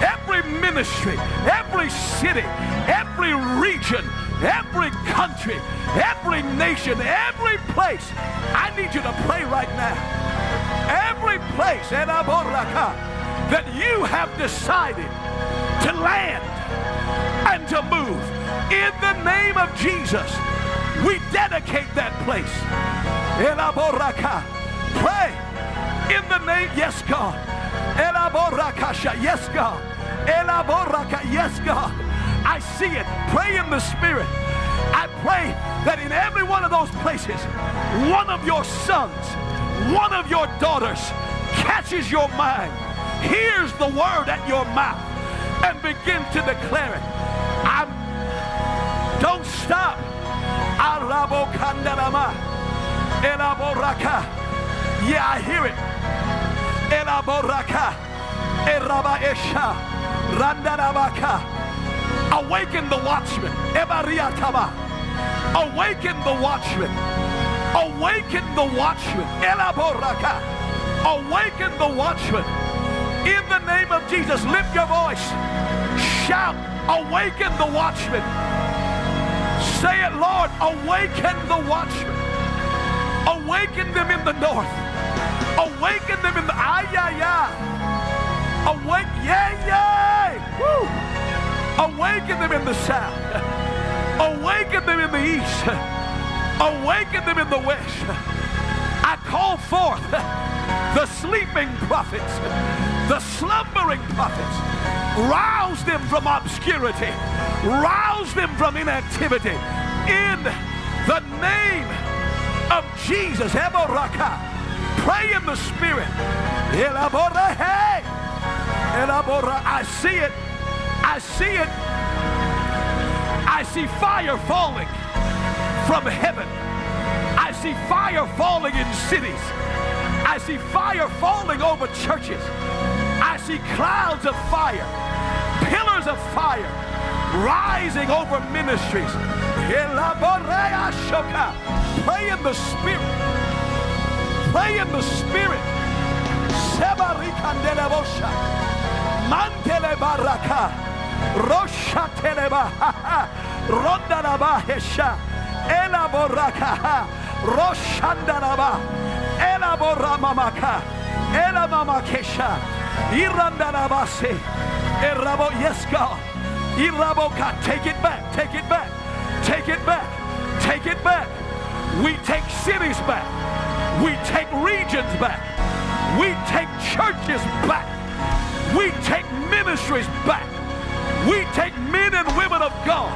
every ministry, every city, every region, every country, every nation, every place. I need you to pray right now. Every place that you have decided to land and to move in the name of Jesus. We dedicate that place. Elaboraka. Pray in the name, yes, God. Elaborakasha, yes, God. Elaboraka, yes, God. I see it. Pray in the Spirit. I pray that in every one of those places one of your sons, one of your daughters catches your mind, hears the word at your mouth, and begin to declare it. I'm, don't stop. Elaboraka. Yeah, I hear it. Elaboraka. Eraba esha. Randarabaka. Awaken the watchman. Ebariataba. Awaken the watchman. Awaken the watchman. Elaboraka. Awaken the watchman. In the name of Jesus, lift your voice. Shout. Awaken the watchman. Say it, Lord. Awaken the watchman. Awaken them in the north. Awaken them in the ay. Awake, yay yay. Woo. Awaken them in the south. Awaken them in the east. Awaken them in the west. I call forth the sleeping prophets, the slumbering prophets. Rouse them from obscurity. Rouse them from inactivity. In the name of Jesus. Eboraka. Pray in the spirit. I see it. I see it. I see fire falling from heaven. I see fire falling in cities. I see fire falling over churches. I see clouds of fire, pillars of fire rising over ministries. Pray in the spirit. Pray in the spirit. Mantele baraka. Rosha teleba. Rondanaba hesha. Elaboraka. Roshandanaba. Elaboramamaka. Elamamakesha. Irandanabase. Erabo. Yes, God. Take it back. Take it back. Take it back. Take it back. We take cities back. We take regions back. We take churches back. We take ministries back. We take men and women of God.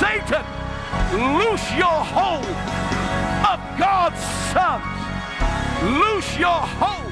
Satan, loose your hold of God's sons. Loose your hold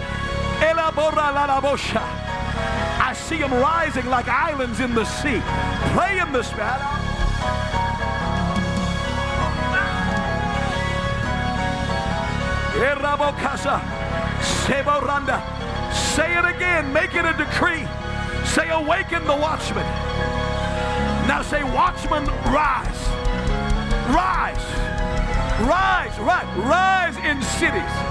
I see them rising like islands in the sea. Pray in the spirit. Say it again. Make it a decree. Say, awaken the watchman. Now say, watchman, rise. Rise. Rise. Rise. Rise in cities.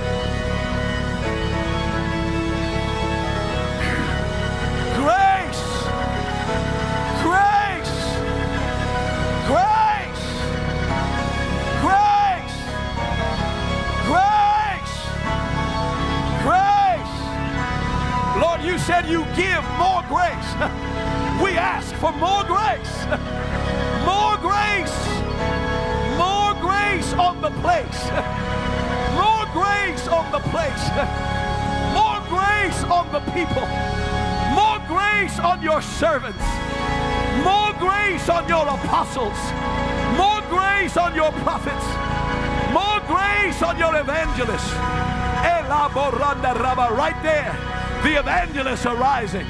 evangelists are rising.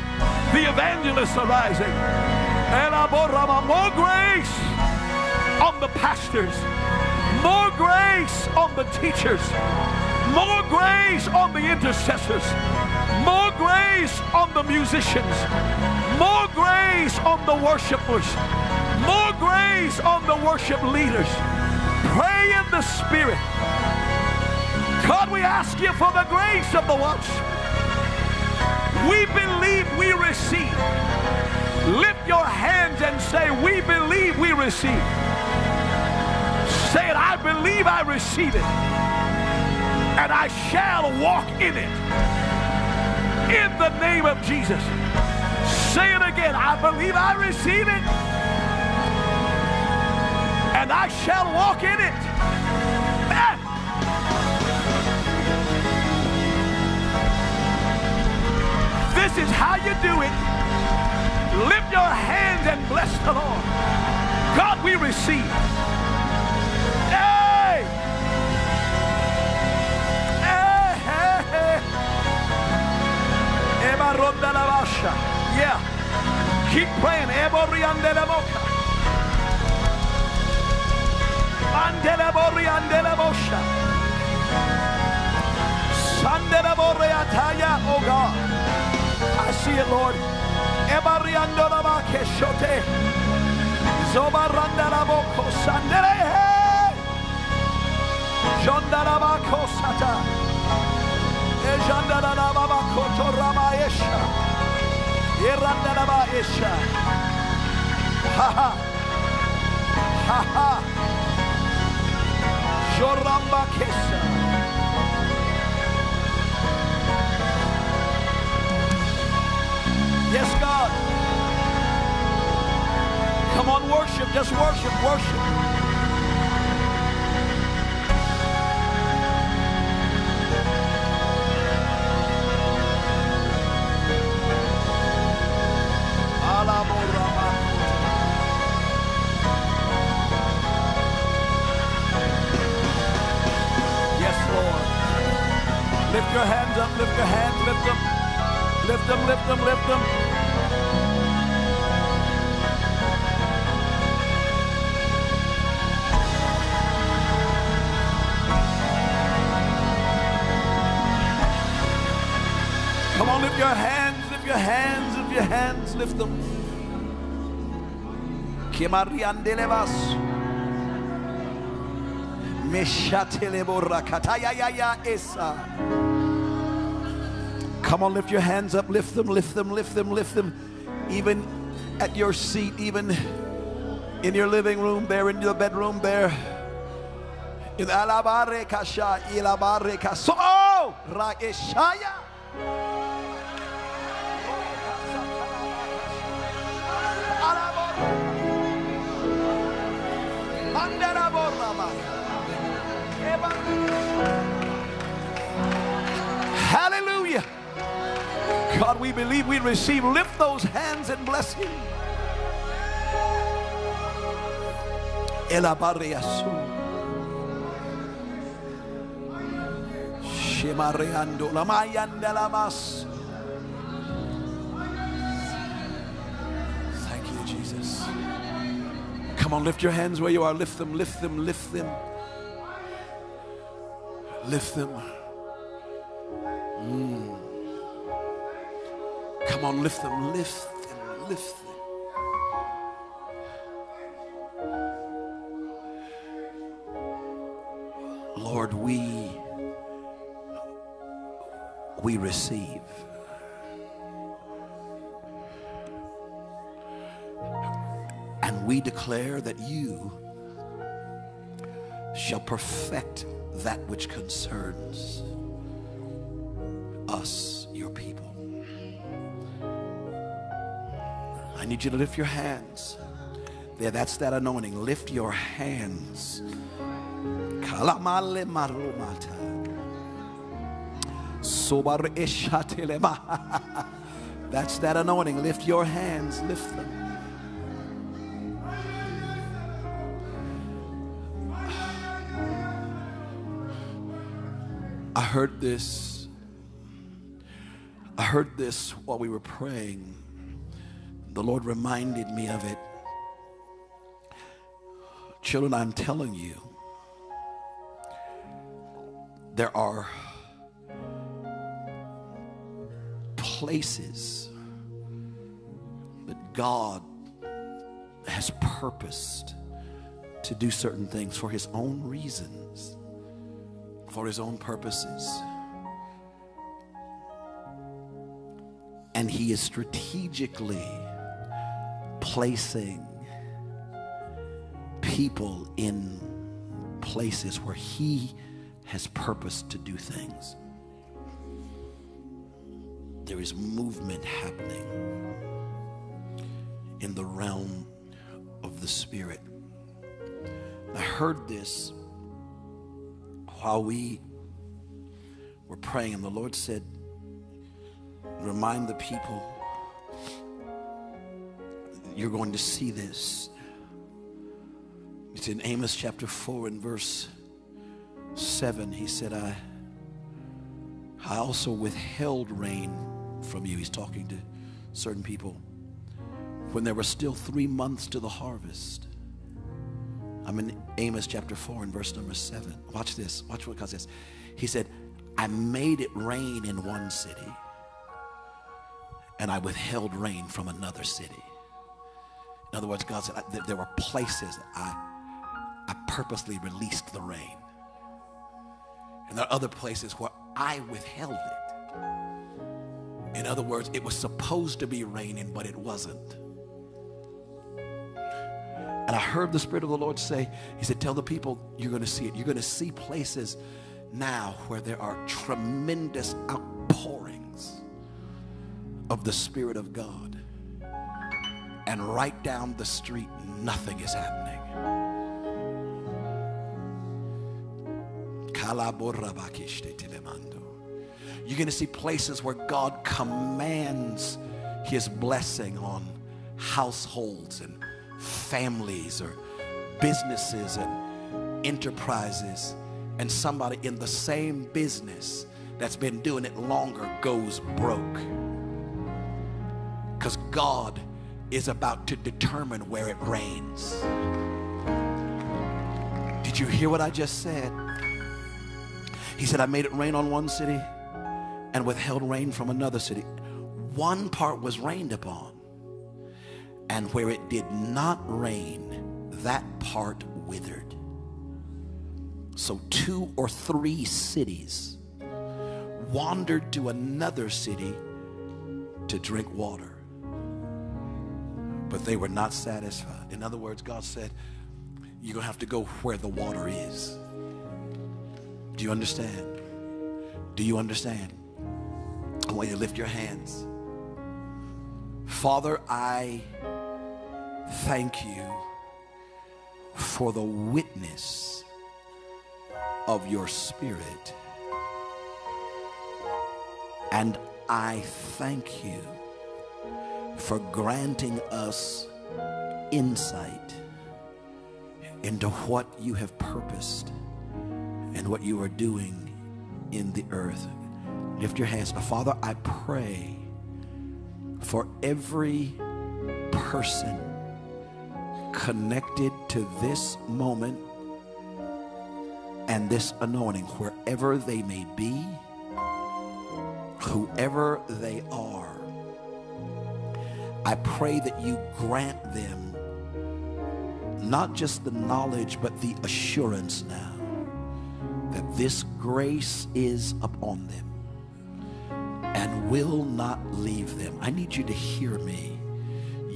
The evangelists are rising. Elaborama, More grace on the pastors. More grace on the teachers. More grace on the intercessors. More grace on the musicians. More grace on the worshipers. More grace on the worship leaders. Pray in the Spirit. God, we ask you for the grace of the watch. We believe we receive. Lift your hands and say, We believe we receive. Say it, I believe I receive it. And I shall walk in it. In the name of Jesus. Say it again. I believe I receive it. And I shall walk in it. This is how you do it. Lift your hands and bless the Lord. God, we receive. Hey! Hey, hey, hey. Yeah. Keep praying. Ebo riande la boca. Ande la bori ande la bosha. Sande la bori ataya, oh God. See it, Lord. Eba riando la ba keshote. Zoba Come on, worship. Just worship, worship. Come on, lift your hands up, lift them, lift them, lift them, lift them. Even at your seat, even in your living room there, in your bedroom there. In alabare kasha, ilabare kaso, oh, raeshaya. Hallelujah. God, we believe we receive. Lift those hands and bless Him. Thank you, Jesus. Come on, lift your hands where you are. Lift them, lift them, lift them. Lift them. Mm. Come on, lift them, lift them, lift them. Lord, we we receive. And we declare that you shall perfect that which concerns us, your people. I need you to lift your hands. There, that's that anointing. Lift your hands. (laughs) That's that anointing. Lift your hands. Lift them. Heard this. I heard this while we were praying. The Lord reminded me of it. Children, I'm telling you, there are places that God has purposed to do certain things for his own reasons, for his own purposes. And he is strategically placing people in places where he has purposed to do things. There is movement happening in the realm of the Spirit. I heard this while we were praying, and the Lord said, Remind the people, you're going to see this. It's in Amos chapter 4 and verse 7. He said, I, I also withheld rain from you. He's talking to certain people when there were still three months to the harvest. I'm in Amos chapter 4 and verse number 7. Watch this. Watch what God says. He said, I made it rain in one city, and I withheld rain from another city. In other words, God said, I, there, were places I, I purposely released the rain. And there are other places where I withheld it. In other words, it was supposed to be raining, but it wasn't. And I heard the Spirit of the Lord say, He said, Tell the people you're going to see it. You're going to see places now where there are tremendous outpourings of the Spirit of God. And right down the street, nothing is happening. You're going to see places where God commands His blessing on households and families or businesses and enterprises. And somebody in the same business that's been doing it longer goes broke. Because God is about to determine where it rains. Did you hear what I just said? He said, I made it rain on one city and withheld rain from another city. One part was rained upon, and where it did not rain, that part withered. So, two or three cities wandered to another city to drink water, but they were not satisfied. In other words, God said, You're going to have to go where the water is. Do you understand? Do you understand? I want you to lift your hands. Father, I thank you for the witness of your spirit. And I thank you for granting us insight into what you have purposed and what you are doing in the earth. Lift your hands. Father, I pray for every person connected to this moment and this anointing, wherever they may be, whoever they are. I pray that you grant them not just the knowledge, but the assurance now that this grace is upon them and will not leave them. I need you to hear me.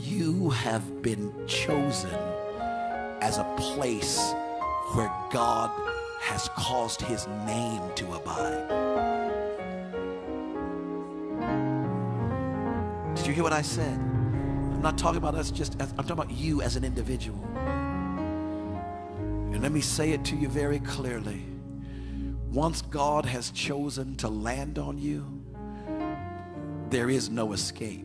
You have been chosen as a place where God has caused his name to abide. Did you hear what I said? I'm not talking about us just, I'm talking about you as an individual. And let me say it to you very clearly. Once God has chosen to land on you, there is no escape.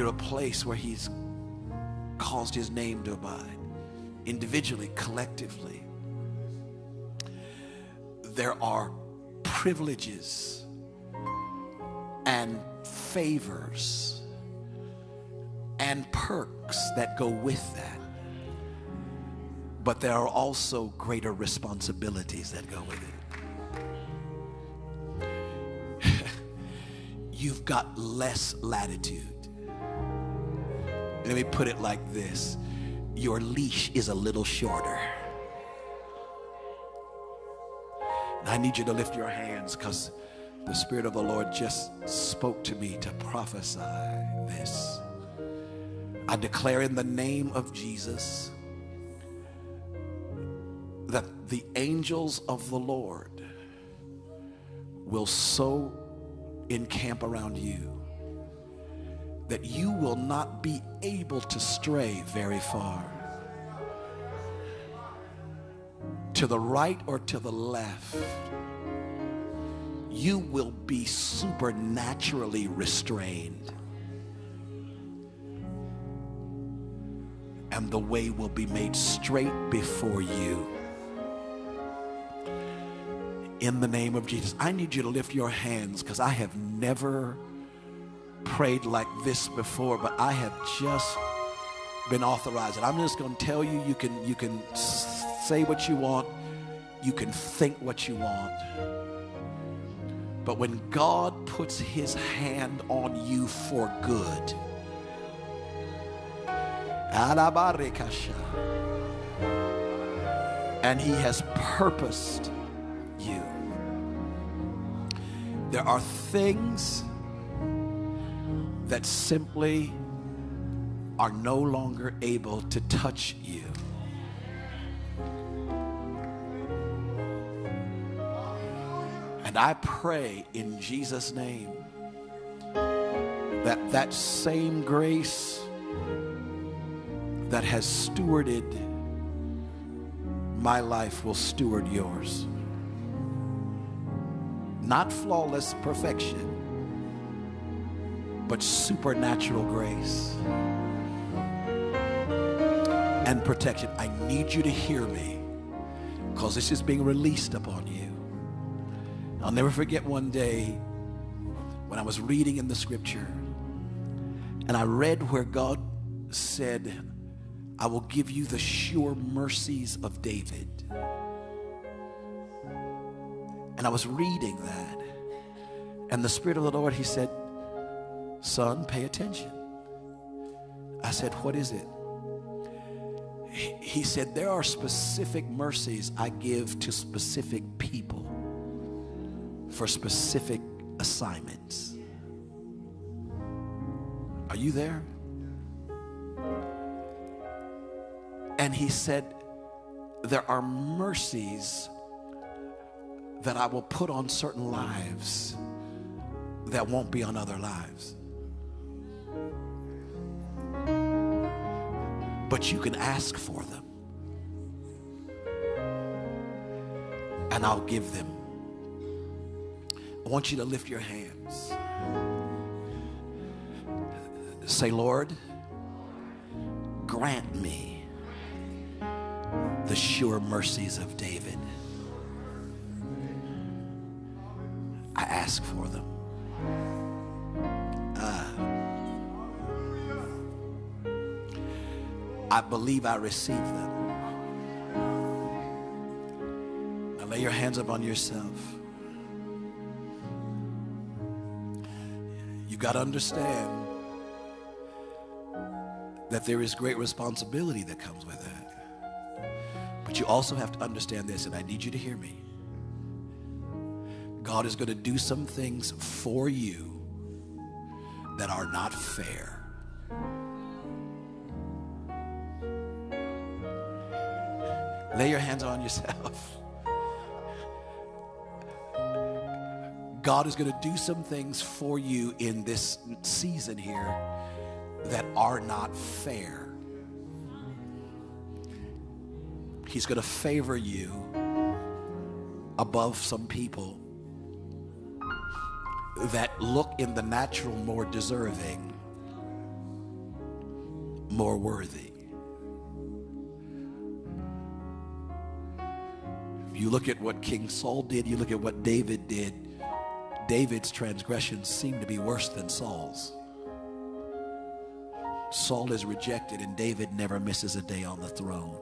you're a place where he's caused his name to abide, individually, collectively, there are privileges and favors and perks that go with that. But there are also greater responsibilities that go with it. (laughs) You've got less latitude. Let me put it like this your leash is a little shorter. I need you to lift your hands because the Spirit of the Lord just spoke to me to prophesy this. I declare in the name of Jesus that the angels of the Lord will so encamp around you that you will not be able to stray very far. to the right or to the left, you will be supernaturally restrained. And the way will be made straight before you. In the name of Jesus, I need you to lift your hands because I have never prayed like this before, but I have just been authorized. And I'm just going to tell you, you can, you can say what you want, you can think what you want. But when God puts his hand on you for good, and he has purposed you. There are things that simply are no longer able to touch you. And I pray in Jesus' name that that same grace that has stewarded my life will steward yours. Not flawless perfection, but supernatural grace and protection. I need you to hear me because this is being released upon you. I'll never forget one day when I was reading in the scripture and I read where God said, I will give you the sure mercies of David. And I was reading that. And the Spirit of the Lord, He said, Son, pay attention. I said, What is it? He said, There are specific mercies I give to specific people for specific assignments. Are you there? And he said, There are mercies that I will put on certain lives that won't be on other lives. But you can ask for them, and I'll give them. I want you to lift your hands. Say, Lord, grant me the sure mercies of David. I ask for them. Uh, I believe I receive them. Now lay your hands up on yourself. You got to understand that there is great responsibility that comes with that. But you also have to understand this, and I need you to hear me. God is going to do some things for you that are not fair. Lay your hands on yourself. God is going to do some things for you in this season here that are not fair. He's going to favor you above some people that look in the natural more deserving, more worthy. You look at what King Saul did, you look at what David did. David's transgressions seem to be worse than Saul's. Saul is rejected, and David never misses a day on the throne.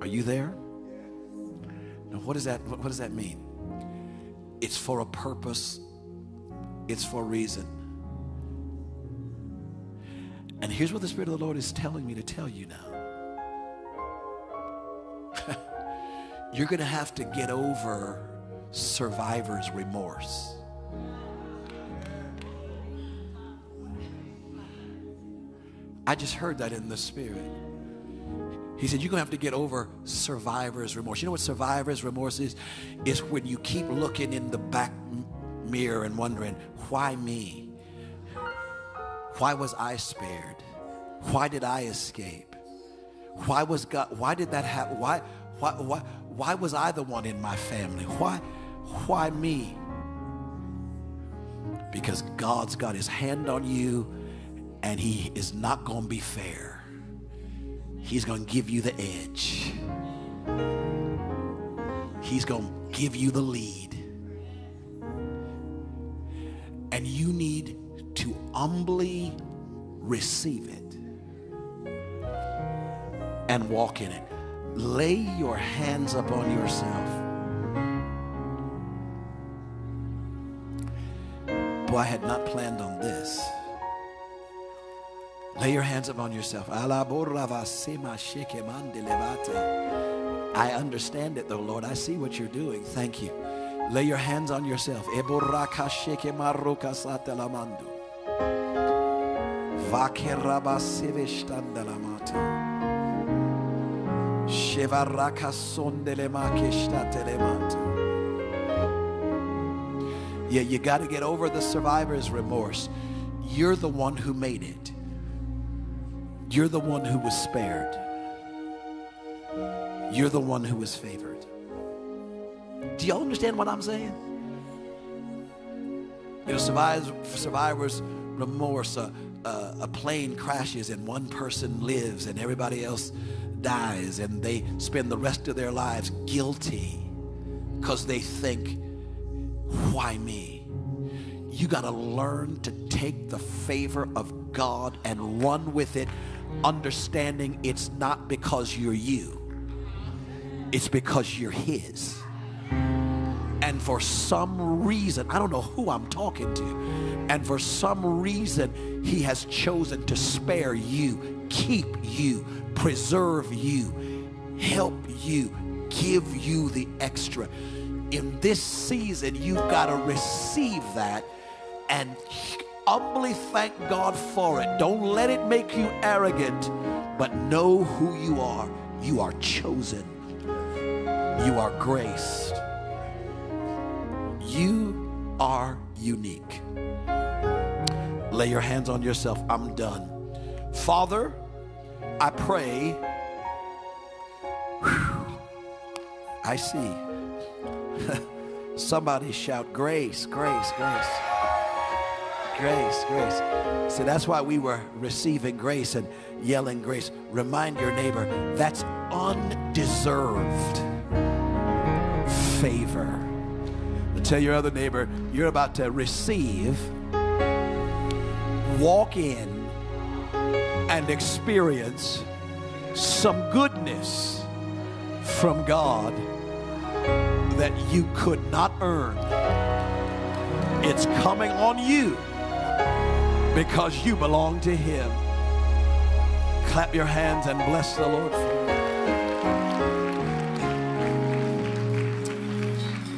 Are you there? Now, what does that, what does that mean? It's for a purpose, it's for a reason. And here's what the Spirit of the Lord is telling me to tell you now. (laughs) You're going to have to get over survivor's remorse. I just heard that in the Spirit. He said, You're going to have to get over survivor's remorse. You know what survivor's remorse is? It's when you keep looking in the back mirror and wondering, Why me? Why was I spared? Why did I escape? Why was God? Why did that happen? Why, why, why, why was I the one in my family? Why, why me? Because God's got his hand on you and he is not going to be fair. He's going to give you the edge. He's going to give you the lead. And you need to humbly receive it and walk in it. Lay your hands upon yourself. Boy, I had not planned on this. Lay your hands upon yourself. I understand it though, Lord. I see what you're doing. Thank you. Lay your hands on yourself. Yeah, you got to get over the survivor's remorse. You're the one who made it. You're the one who was spared. You're the one who was favored. Do y'all understand what I'm saying? You know, survivors, remorse. A plane crashes and one person lives and everybody else dies, and they spend the rest of their lives guilty because they think, why me? You got to learn to take the favor of God and run with it understanding it's not because you're you, it's because you're His. And for some reason, I don't know who I'm talking to, and for some reason, He has chosen to spare you, keep you, preserve you, help you, give you the extra. In this season, you've got to receive that and humbly thank God for it. Don't let it make you arrogant, but know who you are. You are chosen, you are graced, you are unique. Lay your hands on yourself. I'm done. Father, I pray. Whew, I see. (laughs) Somebody shout grace, grace, grace. Grace, grace. So that's why we were receiving grace and yelling grace. Remind your neighbor that's undeserved favor. Tell your other neighbor you're about to receive, walk in, and experience some goodness from God that you could not earn. It's coming on you because you belong to Him. Clap your hands and bless the Lord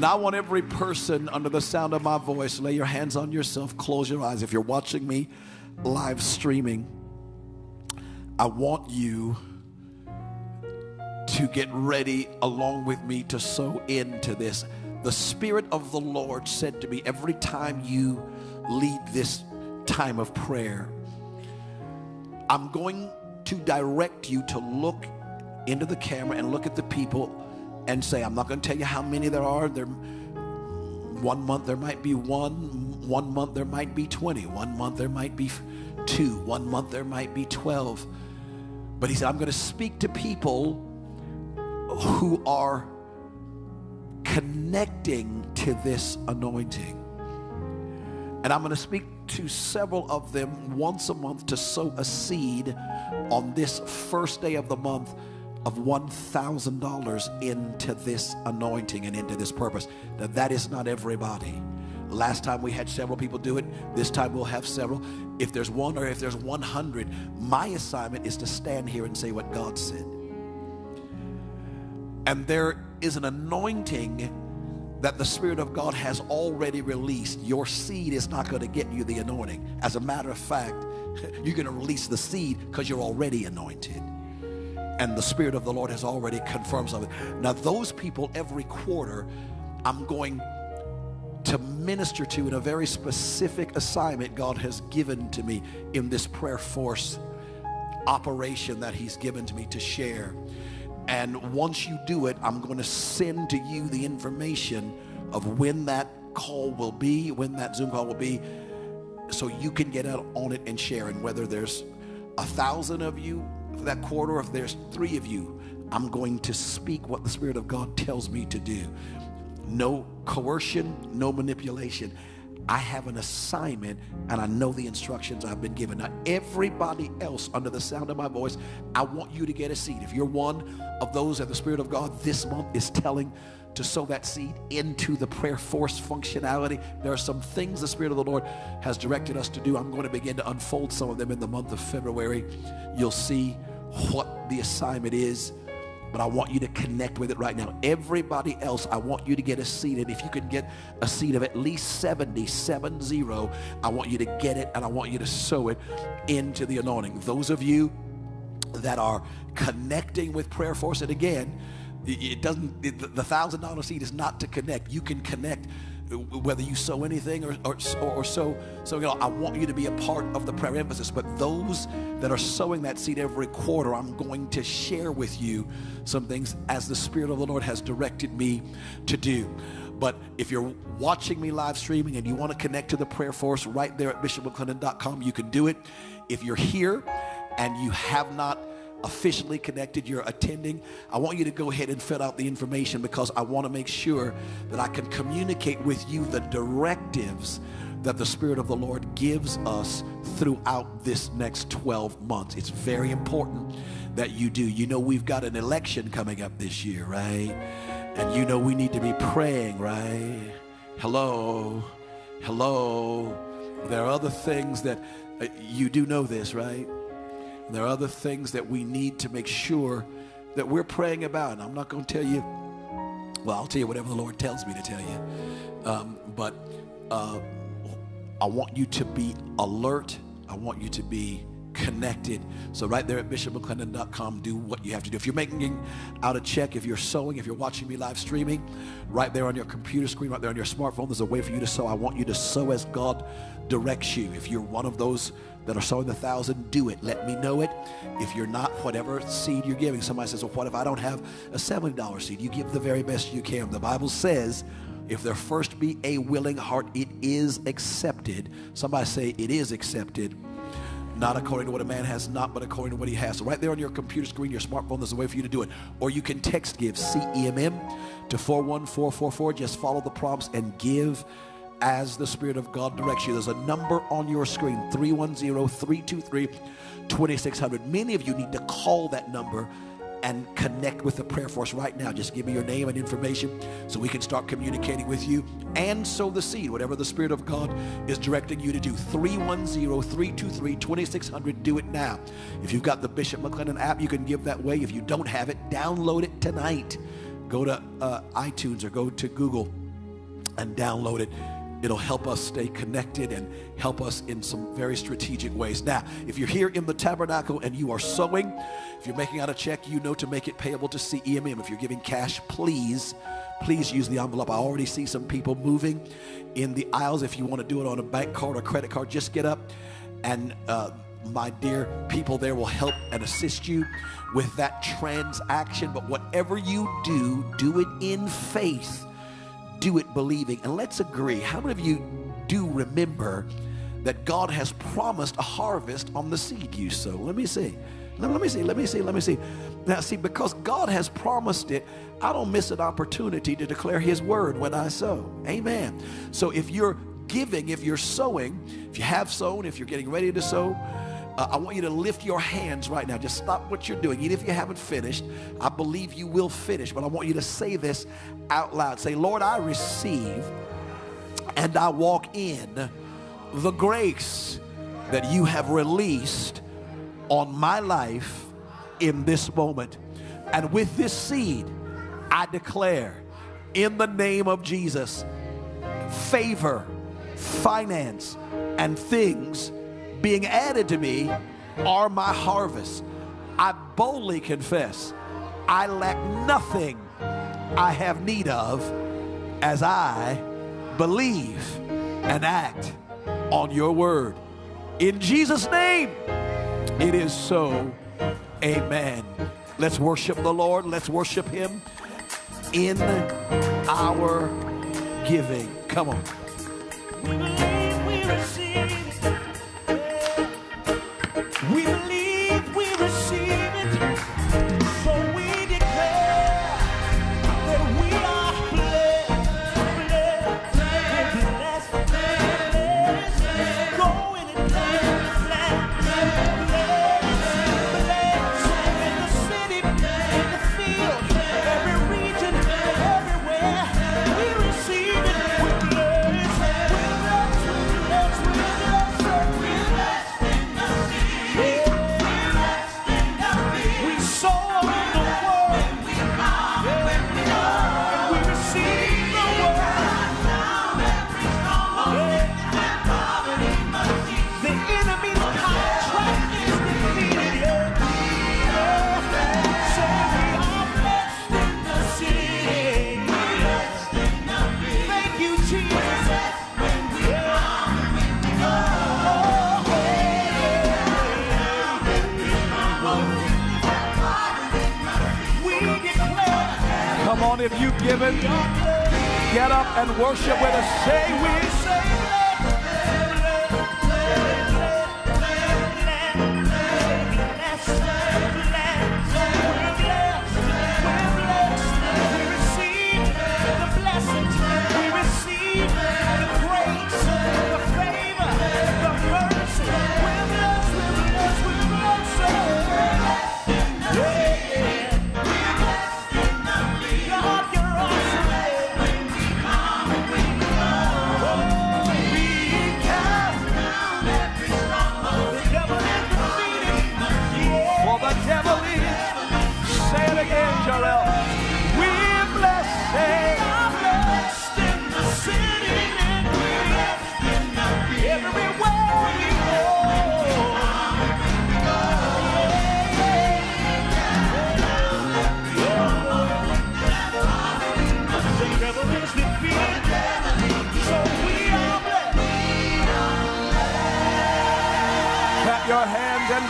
Now, I want every person under the sound of my voice, lay your hands on yourself, close your eyes. If you're watching me live streaming, I want you to get ready along with me to sow into this. The Spirit of the Lord said to me, every time you lead this time of prayer, I'm going to direct you to look into the camera and look at the people and say, I'm not going to tell you how many there are. There, one month there might be one, one month there might be 20, one month there might be two, one month there might be 12. But he said, I'm going to speak to people who are connecting to this anointing. And I'm going to speak to several of them once a month to sow a seed on this first day of the month of $1,000 into this anointing and into this purpose. Now, that is not everybody. Last time we had several people do it. This time we'll have several. If there's one or if there's 100, my assignment is to stand here and say what God said. And there is an anointing that the Spirit of God has already released. Your seed is not going to get you the anointing. As a matter of fact, (laughs) you're going to release the seed because you're already anointed. And the Spirit of the Lord has already confirmed something. Now, those people every quarter, I'm going minister to in a very specific assignment God has given to me in this prayer force operation that He's given to me to share. And once you do it, I'm going to send to you the information of when that call will be, when that Zoom call will be, so you can get out on it and share. And whether there's a thousand of you for that quarter, or if there's three of you, I'm going to speak what the Spirit of God tells me to do. No coercion, no manipulation. I have an assignment and I know the instructions I've been given. Now, everybody else under the sound of my voice, I want you to get a seed. If you're one of those that the Spirit of God this month is telling to sow that seed into the prayer force functionality, there are some things the Spirit of the Lord has directed us to do. I'm going to begin to unfold some of them in the month of February. You'll see what the assignment is but I want you to connect with it right now. Everybody else, I want you to get a seat. And if you can get a seat of at least 70, 70, I want you to get it and I want you to sow it into the anointing. Those of you that are connecting with Prayer Force, and again, it doesn't, it, the thousand dollar seed is not to connect. You can connect whether you sow anything or, or, or sow, so you know, I want you to be a part of the prayer emphasis. But those that are sowing that seed every quarter, I'm going to share with you some things as the Spirit of the Lord has directed me to do. But if you're watching me live streaming and you want to connect to the prayer force right there at bishopmcclendon.com, you can do it. If you're here and you have not officially connected, you're attending, I want you to go ahead and fill out the information because I want to make sure that I can communicate with you the directives that the Spirit of the Lord gives us throughout this next 12 months. It's very important that you do. You know, we've got an election coming up this year, right? And you know, we need to be praying, right? Hello, hello. There are other things that uh, you do know this, right? There are other things that we need to make sure that we're praying about. And I'm not going to tell you, well, I'll tell you whatever the Lord tells me to tell you. Um, but uh, I want you to be alert. I want you to be connected. So right there at bishopmcclendon.com, do what you have to do. If you're making out a check, if you're sowing, if you're watching me live streaming, right there on your computer screen, right there on your smartphone, there's a way for you to sow. I want you to sow as God directs you. If you're one of those that are sowing the thousand, do it. Let me know it. If you're not, whatever seed you're giving, somebody says, well, what if I don't have a $70 seed? You give the very best you can. The Bible says, if there first be a willing heart, it is accepted. Somebody say, it is accepted. Not according to what a man has not, but according to what he has. So right there on your computer screen, your smartphone, there's a way for you to do it. Or you can text give C-E-M-M to 41444. Just follow the prompts and give as the Spirit of God directs you. There's a number on your screen 310 323 2600. Many of you need to call that number and connect with the prayer force right now. Just give me your name and information so we can start communicating with you and sow the seed, whatever the Spirit of God is directing you to do. 310 323 2600. Do it now. If you've got the Bishop McClendon app, you can give that way. If you don't have it, download it tonight. Go to uh, iTunes or go to Google and download it It'll help us stay connected and help us in some very strategic ways. Now, if you're here in the tabernacle and you are sowing, if you're making out a check, you know to make it payable to CEMM. If you're giving cash, please, please use the envelope. I already see some people moving in the aisles. If you want to do it on a bank card or credit card, just get up and uh, my dear people there will help and assist you with that transaction. But whatever you do, do it in faith, do it believing. And let's agree how many of you do remember that God has promised a harvest on the seed you sow? Let me see. Let, let me see. Let me see. Let me see. Now, see, because God has promised it, I don't miss an opportunity to declare His word when I sow. Amen. So if you're giving, if you're sowing, if you have sown, if you're getting ready to sow, uh, I want you to lift your hands right now. Just stop what you're doing. Even if you haven't finished, I believe you will finish, but I want you to say this out loud. Say, Lord, I receive and I walk in the grace that you have released on my life in this moment. And with this seed, I declare in the name of Jesus favor, finance, and things being added to me are my harvest. I boldly confess I lack nothing I have need of as I believe and act on your word. In Jesus' name, it is so. Amen. Let's worship the Lord. Let's worship Him in our giving. Come on. You've given, get up and worship with us. Say we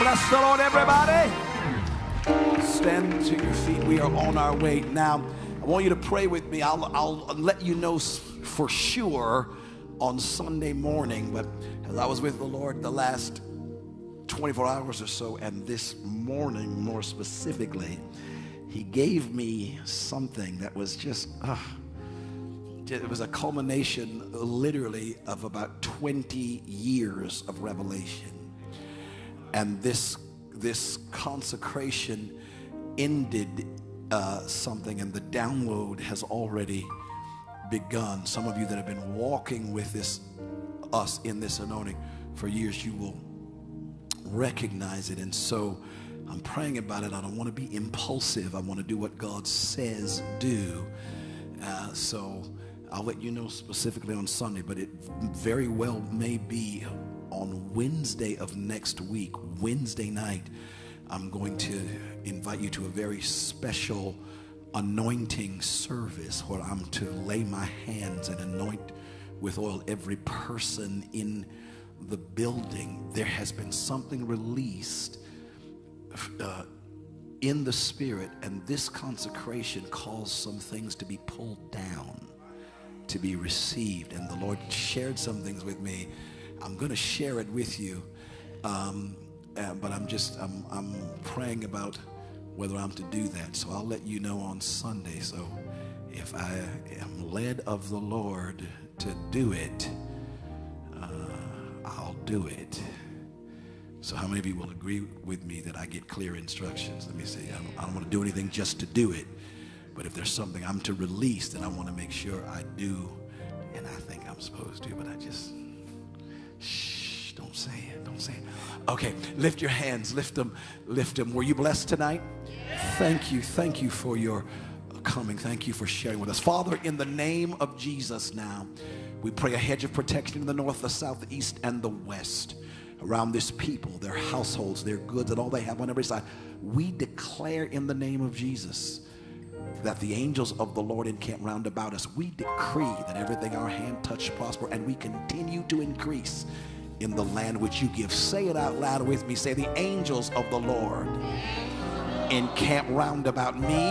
bless the Lord, everybody. Stand to your feet. We are on our way. Now, I want you to pray with me. I'll, I'll let you know for sure on Sunday morning, but as I was with the Lord the last 24 hours or so, and this morning more specifically, He gave me something that was just, ah, it was a culmination literally of about 20 years of revelation and this this consecration ended uh, something and the download has already begun. Some of you that have been walking with this us in this anointing for years you will recognize it. And so i'm praying about it. I don't want to be impulsive. I want to do what god says do. Uh, so I'll let you know specifically on Sunday, but it very well may be on Wednesday of next week, Wednesday night. I'm going to invite you to a very special anointing service where I'm to lay my hands and anoint with oil every person in the building, there has been something released uh, in the spirit, and this consecration caused some things to be pulled down, to be received. And the Lord shared some things with me. I'm going to share it with you, um, uh, but I'm just I'm, I'm praying about whether I'm to do that. So I'll let you know on Sunday. So if I am led of the Lord to do it, uh, I'll do it. So how many of you will agree with me that I get clear instructions? Let me see. I don't, I don't want to do anything just to do it. But if there's something I'm to release, then I want to make sure I do. And I think I'm supposed to, but I just, shh, don't say it. Don't say it. Okay, lift your hands. Lift them. Lift them. Were you blessed tonight? Thank you. Thank you for your coming. Thank you for sharing with us. Father, in the name of Jesus now, we pray a hedge of protection in the north, the south, the east, and the west around this people, their households, their goods, and all they have on every side. We declare in the name of Jesus that the angels of the Lord encamp round about us. We decree that everything our hand touch prosper, and we continue to increase in the land which you give. Say it out loud with me. Say, the angels of the Lord encamp round about me,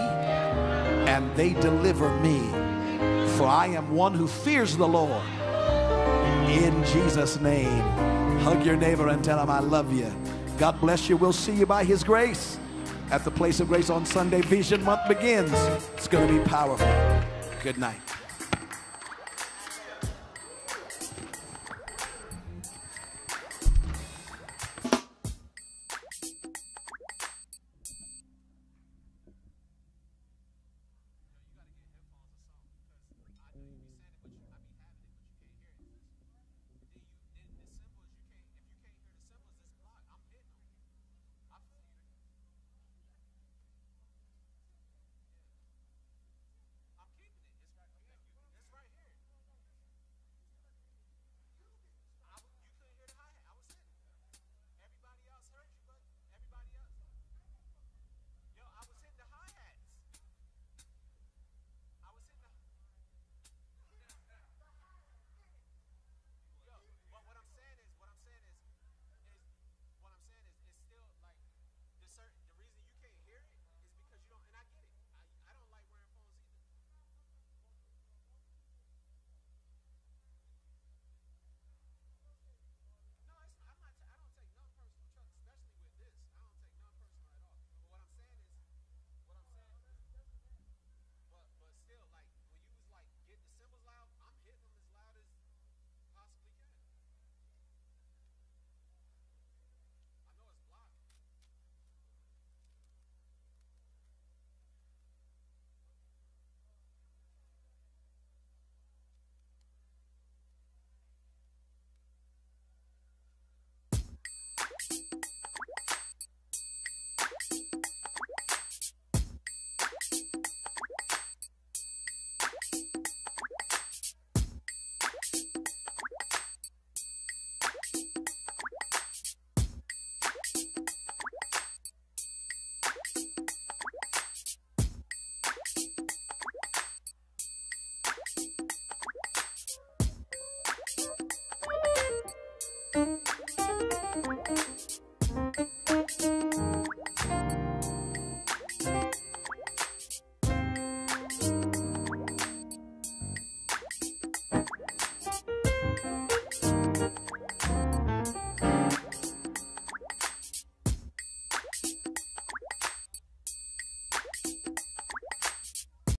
and they deliver me. For I am one who fears the Lord. In Jesus' name. Hug your neighbor and tell him, I love you. God bless you. We'll see you by his grace at the place of grace on Sunday. Vision Month begins. It's going to be powerful. Good night.